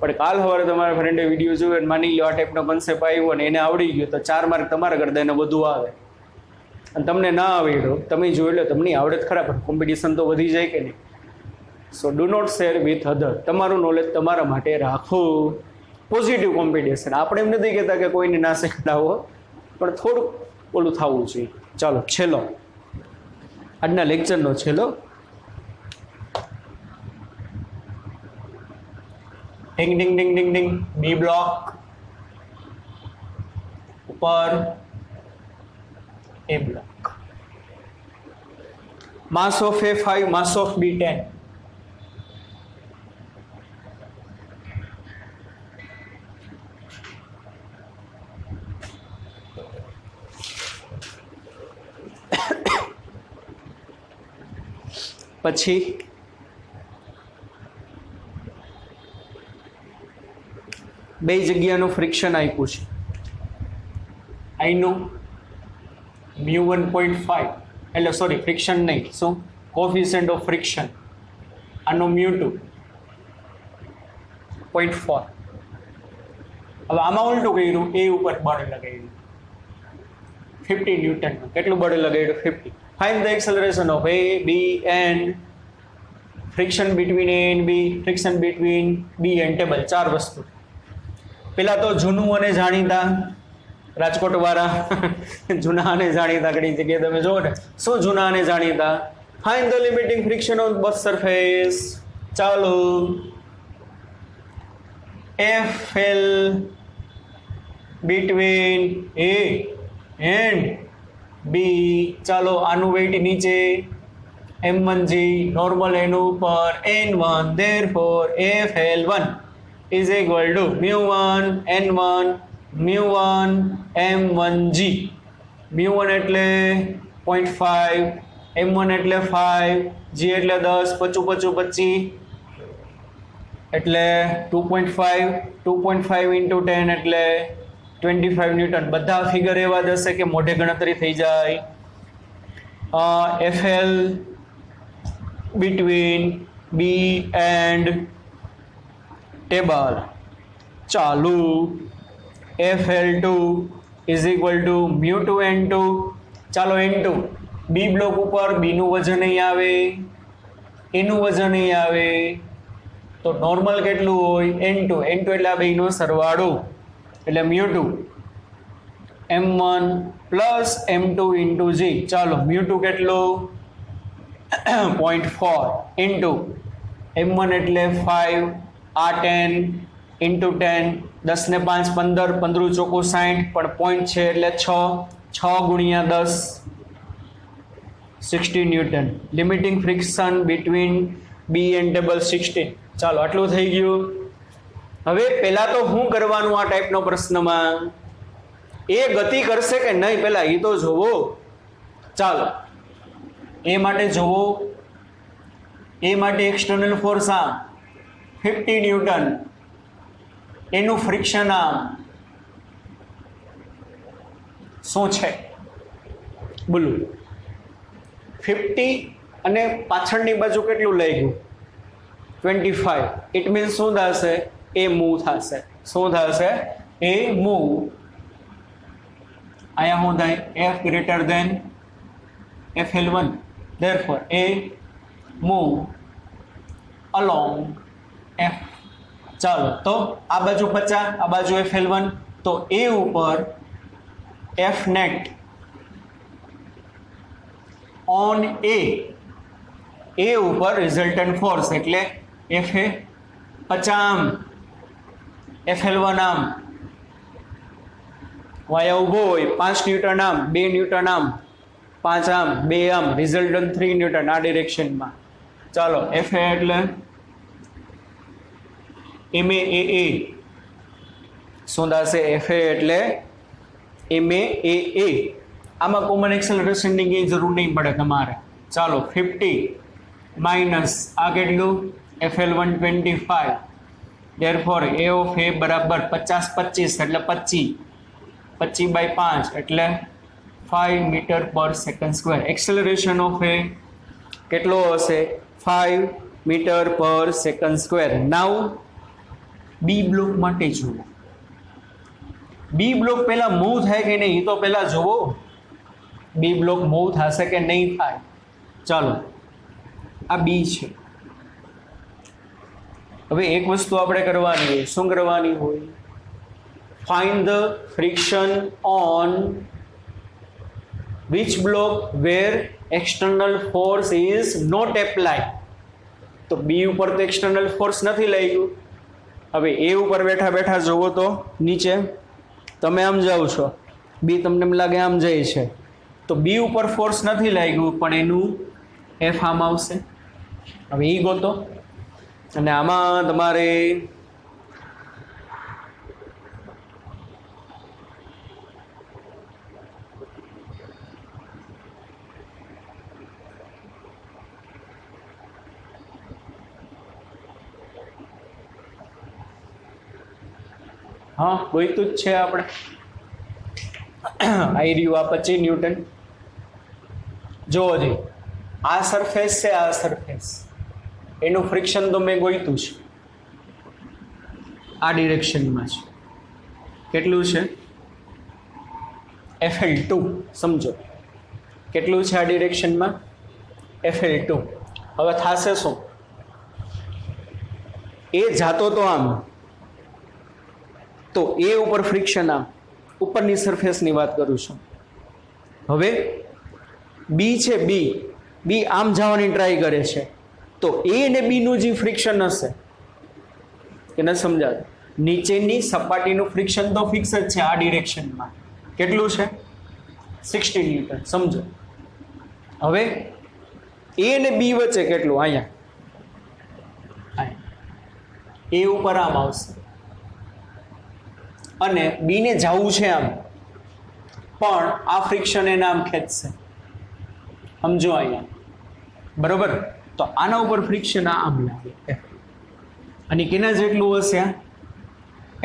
પણ કાલ સવારે તમારા ફ્રેન્ડે વીડિયો જોયો અને માની લો આ ટાઈપનો કન્સેપ્ટ આવ્યો અને એને આવડી ગયો, તો ચાર માર્ક તમારા એને વધુ આવે. અને તમને ના આવડ્યો તમે જોઈ લો, તમને આવડે ખરા, પણ કોમ્પિટિશન તો વધી જાય કે નહીં? So do not share with other તમારું નોલેજ તમારા માટે રાખો. પોઝિટિવ કોમ્પિટિશન આપણે એમ નથી કહેતા કે કોઈને ના શીખડાવો, પણ થોડુંક ઓલું થવું જોઈએ. ચાલો, છેલ્લો. આજના લેક્ચરનો છેલ્લો. ડિંગ ડિંગ ડિંગ ડિંગ ડિંગ. બી બ્લોક ઉપર A block mass of A five mass of B ten પછી બે જગ્યાનું ફ્રિક્શન આપ્યું છે. આઈનું મ્યુ વન પોઈન્ટ ફાઈવ એટલે સોરી ફ્રિક્શન નહીં. શું? કોફિશિયન્ટ ઓફ ફ્રિક્શન આનો મ્યુ ટુ પોઈન્ટ ફોર હવે આમાં ઉલટું કર્યું, એ ઉપર બળ લગાવ્યું ફિફ્ટી ન્યૂટનનું કેટલું બળ લગાવ્યું fifty find the acceleration of A, B and friction between A and B friction between B and table ચાર વસ્તુ. પેલા તો જૂનું અને જાણીતા રાજકોટ વાળા જૂના અને જાણીતા ઘણી જગ્યાએ તમે જુઓ ને શું જૂના અને જાણીતા? Find the limiting friction on both surface ચાલો. F L between A and B, ચાલો આનું વેઇટ નીચે. એમ વન જી નોર્મલ એનું ઉપર N one there F L one is equal to mu one N one mu one M one G mu one એટલે point five M one એટલે five G એટલે દસ, પચું પચું પચી એટલે two point five two point five into ten એટલે twenty five newton. બધા ફિગર એવા દશે કે મોઢે ગણતરી થઈ જાય. F L between B and table ચાલુ. F L two is equal to mu two N two ચાલો એન ટુ બી બ્લોક ઉપર બીનું વજન અહીં આવે. એનું વજન અહીં આવે. તો નોર્મલ કેટલું હોય? N2 N2 એટલે આ બેનો સરવાળો. એટલે mu two. M one plus M two into G ચાલો મ્યુ ટુ કેટલું? Point four into. M one એટલે ફાઇવ આ ટેન, ઇન્ટુ ટેન, દસ ને પાંચ, પંદર, પંદરું ચોખ્ખું સાઠ પણ પોઈન્ટ છે એટલે છ છ ગુણ્યા દસ sixty newton. Limiting friction between B and table sixteen ચાલો, આટલું થઈ ગયું. હવે પહેલાં તો શું કરવાનું આ ટાઈપનો પ્રશ્નમાં? એ ગતિ કરશે કે નહીં? પહેલાં એ તો જોવો. ચાલો. એ માટે જુઓ એ માટે એક્સટર્નલ ફોર્સ આમ ફિફ્ટી ન્યૂટન. એનું ફ્રિક્શન આમ શું છે? બોલું. ફિફ્ટી અને પાછળની બાજુ કેટલું લઈ ગયું ટ્વેન્ટી ફાઈવ ઇટ મીન્સ શું થશે? એ મૂવ થશે શું થશે એ મૂવ અહીંયા શું થાય F greater than F L one therefore a move along f ચાલો તો આ બાજુ પચાસ આ બાજુ એફ એલ વન તો એ ઉપર F net on A A ઉપર રિઝલ્ટન્ટ ફોર્સ એટલે એફ એ પચામ એફ એલ વન આમ. વાયા ઊભો હોય, પાંચ ન્યૂટન આમ, બે ન્યૂટન આમ, પાંચ આમ, બે આમ રિઝલ્ટન થ્રી ન્યૂટન આ ડિરેક્શનમાં ચાલો એફ એટલે એમ એ એ શું થશે? એફ એટલે એમ એ એ આમાં કોમન એક્સેલરેશનની કંઈ જરૂર નહીં પડે તમારે. ચાલો ફિફ્ટી માઇનસ આ કેટલું? F L one twenty five there A of A બરાબર પચાસ પચીસ એટલે પચી. પચી બાય પાંચ એટલે five metre per second square acceleration of A કેટલો હશે? Five metre per second square now B block માટે જુઓ. બી બ્લોક પહેલાં મૂવ થાય કે નહીં? એ તો પહેલાં જુઓ. બી બ્લોક મૂવ થશે કે નહીં થાય? ચાલો. આ બી છે. હવે એક વસ્તુ આપણે કરવાની હોય શું કરવાની હોય? Find the friction on which block where external force is not apply તો બી ઉપર તો એક્સટર્નલ ફોર્સ નથી લઈ ગયું. હવે એ ઉપર બેઠા બેઠા જુઓ તો નીચે. તમે આમ જાઓ છો. બી તમને એમ લાગે આમ જાય છે. તો બી ઉપર ફોર્સ નથી લાગ્યું, પણ એનું એફ આમ આવશે. હવે એ ગોતો. અને આમાં તમારે હા, ગોઈતું જ છે આપણે. આઈ રહ્યું આ પચીસ ન્યૂટન. જોવો જોઈએ આ સરફેસ છે, આ સરફેસ એનું ફ્રિક્શન તો મેં ગોઈતું છે આ ડિરેક્શનમાં છે કેટલું છે? એફએલ ટુ સમજો. કેટલું છે આ ડિરેક્શનમાં એફએલ ટુ હવે થશે શું? એ જાતો તો આમ. તો એ ઉપર ફ્રિક્શન આમ. ઉપરની સરફેસની વાત કરું છું. હવે બી છે બી બી આમ જવાની ટ્રાય કરે છે. તો એ અને બીનું જે ફ્રિક્શન હશે કે ન સમજાય નીચેની સપાટીનું ફ્રિક્શન તો ફિક્સ જ છે આ ડિરેક્શનમાં કેટલું છે? Sixty newton. સમજો. હવે એ અને બી વચ્ચે કેટલું? અહીંયા. એ ઉપર આમ આવશે. અને બીને જવું છે આમ. પણ આ ફ્રિક્શન એને આમ ખેંચશે. સમજો અહીંયા. બરોબર? તો આના ઉપર ફ્રિક્શન આમ લાગે અને કેના જેટલું હશે?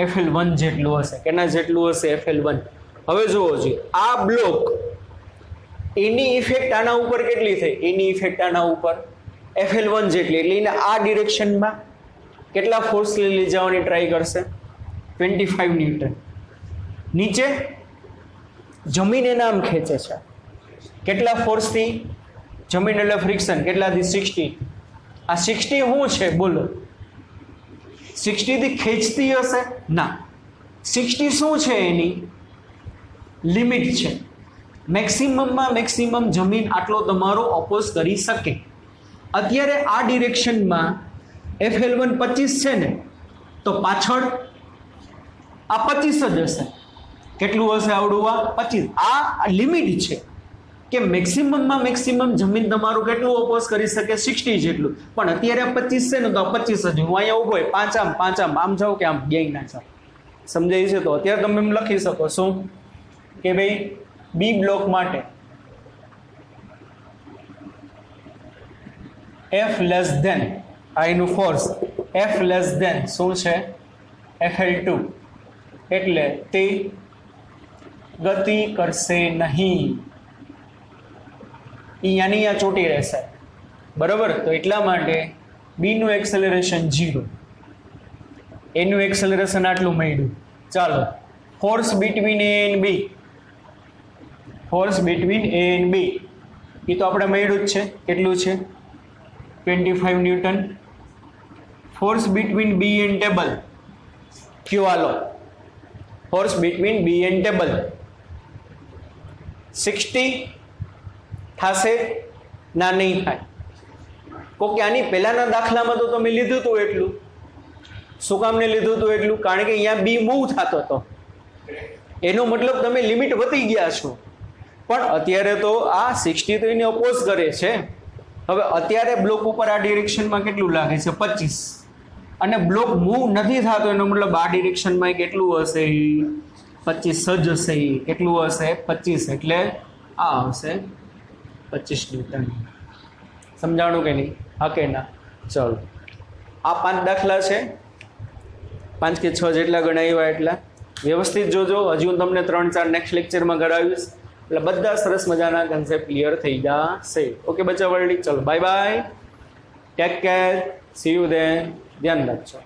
એફએલ વન જેટલું હશે. કેના જેટલું હશે? એફએલ વન હવે જુઓ જોઈએ આ બ્લોક એની ઇફેક્ટ આના ઉપર કેટલી થઈ? એની ઇફેક્ટ આના ઉપર એફએલ વન જેટલી. એટલે એને આ ડિરેક્શનમાં કેટલા ફોર્સ લઈ જવાની ટ્રાય કરશે? ટ્વેન્ટી ફાઈવ ન્યૂટન નીચે જમીન એના આમ ખેંચે છે. કેટલા ફોર્સથી જમીન એટલે ફ્રિક્શન કેટલાથી? સિક્સટી આ સિક્સટી શું છે? બોલો. સિક્સટીથી ખેંચતી હશે? ના. સિક્સટી શું છે એની? લિમિટ છે. મેક્સિમમમાં મેક્સિમમ જમીન આટલો તમારો ઓપોઝ કરી શકે. અત્યારે આ ડિરેક્શનમાં એફ એલ વન પચીસ છે ને, તો પાછળ આ પચીસ જ હશે. કેટલું હશે આવડું? આ પચીસ. આ લિમિટ છે. કે મેક્સિમમમાં મેક્સિમમ જમીન તમારું કેટલું ઓપોઝ કરી શકે? સિક્સટી જેટલું. પણ અત્યારે પચીસ છે ને, તો પચીસ જ. હું અહીંયા ઊભો પાંચ આમ પાંચ આમ. આમ જાઓ કે આમ ગેંગ ના જાઓ. સમજાય છે તો? અત્યારે તમે એમ લખી શકો શું કે ભાઈ બી બ્લોક માટે એફ લેસ ધેન આઈનું ફોર્સ એફ લેસ ધેન શું છે? એફ એલ ટુ એટલે તે ગતિ કરશે નહીં. અહીંયાની અહીંયા ચોટી રહેશે. બરાબર? તો એટલા માટે બીનું એક્સેલરેશન જીરો એનું એક્સેલરેશન આટલું મળ્યું. ચાલો. Force between A and B force between A and B એ તો આપણે મળ્યું જ છે. કેટલું છે? Twenty five newton. Force between B and table કયો આલો? Force between B and table sixty થશે? ના, નહીં થાય. કોકે આની પહેલાંના દાખલામાં તો તમે લીધું હતું એટલું. શું કામને લીધું હતું એટલું? કારણ કે અહીંયા બી મૂવ થતો હતો. એનો મતલબ તમે લિમિટ વધી ગયા છો. પણ અત્યારે તો આ સિક્સટી એને ઓપોઝ કરે છે. હવે અત્યારે બ્લોક ઉપર આ ડિરેક્શનમાં કેટલું લાગે છે? પચીસ. અને બ્લોક મૂવ નથી થતો, એનો મતલબ આ ડિરેક્શનમાં કેટલું હશે? પચીસ જ હશે. કેટલું હશે? પચીસ. એટલે આ હશે. પચીસ ન્યૂટન સમજાણું કે નહીં? હા કે ના? ચલો. આ પાંચ દાખલા છે. પાંચ કે છ જેટલા ગણાવ્યા એટલા. વ્યવસ્થિત જોજો. હજી હું તમને ત્રણ ચાર નેક્સ્ટ લેક્ચરમાં ગણાવીશ એટલે બધા સરસ મજાના કન્સેપ્ટ ક્લિયર થઈ જશે. ઓકે બચ્ચા વર્લ્ડી ચલો bye bye take care see you then ધ્યાન રાખજો.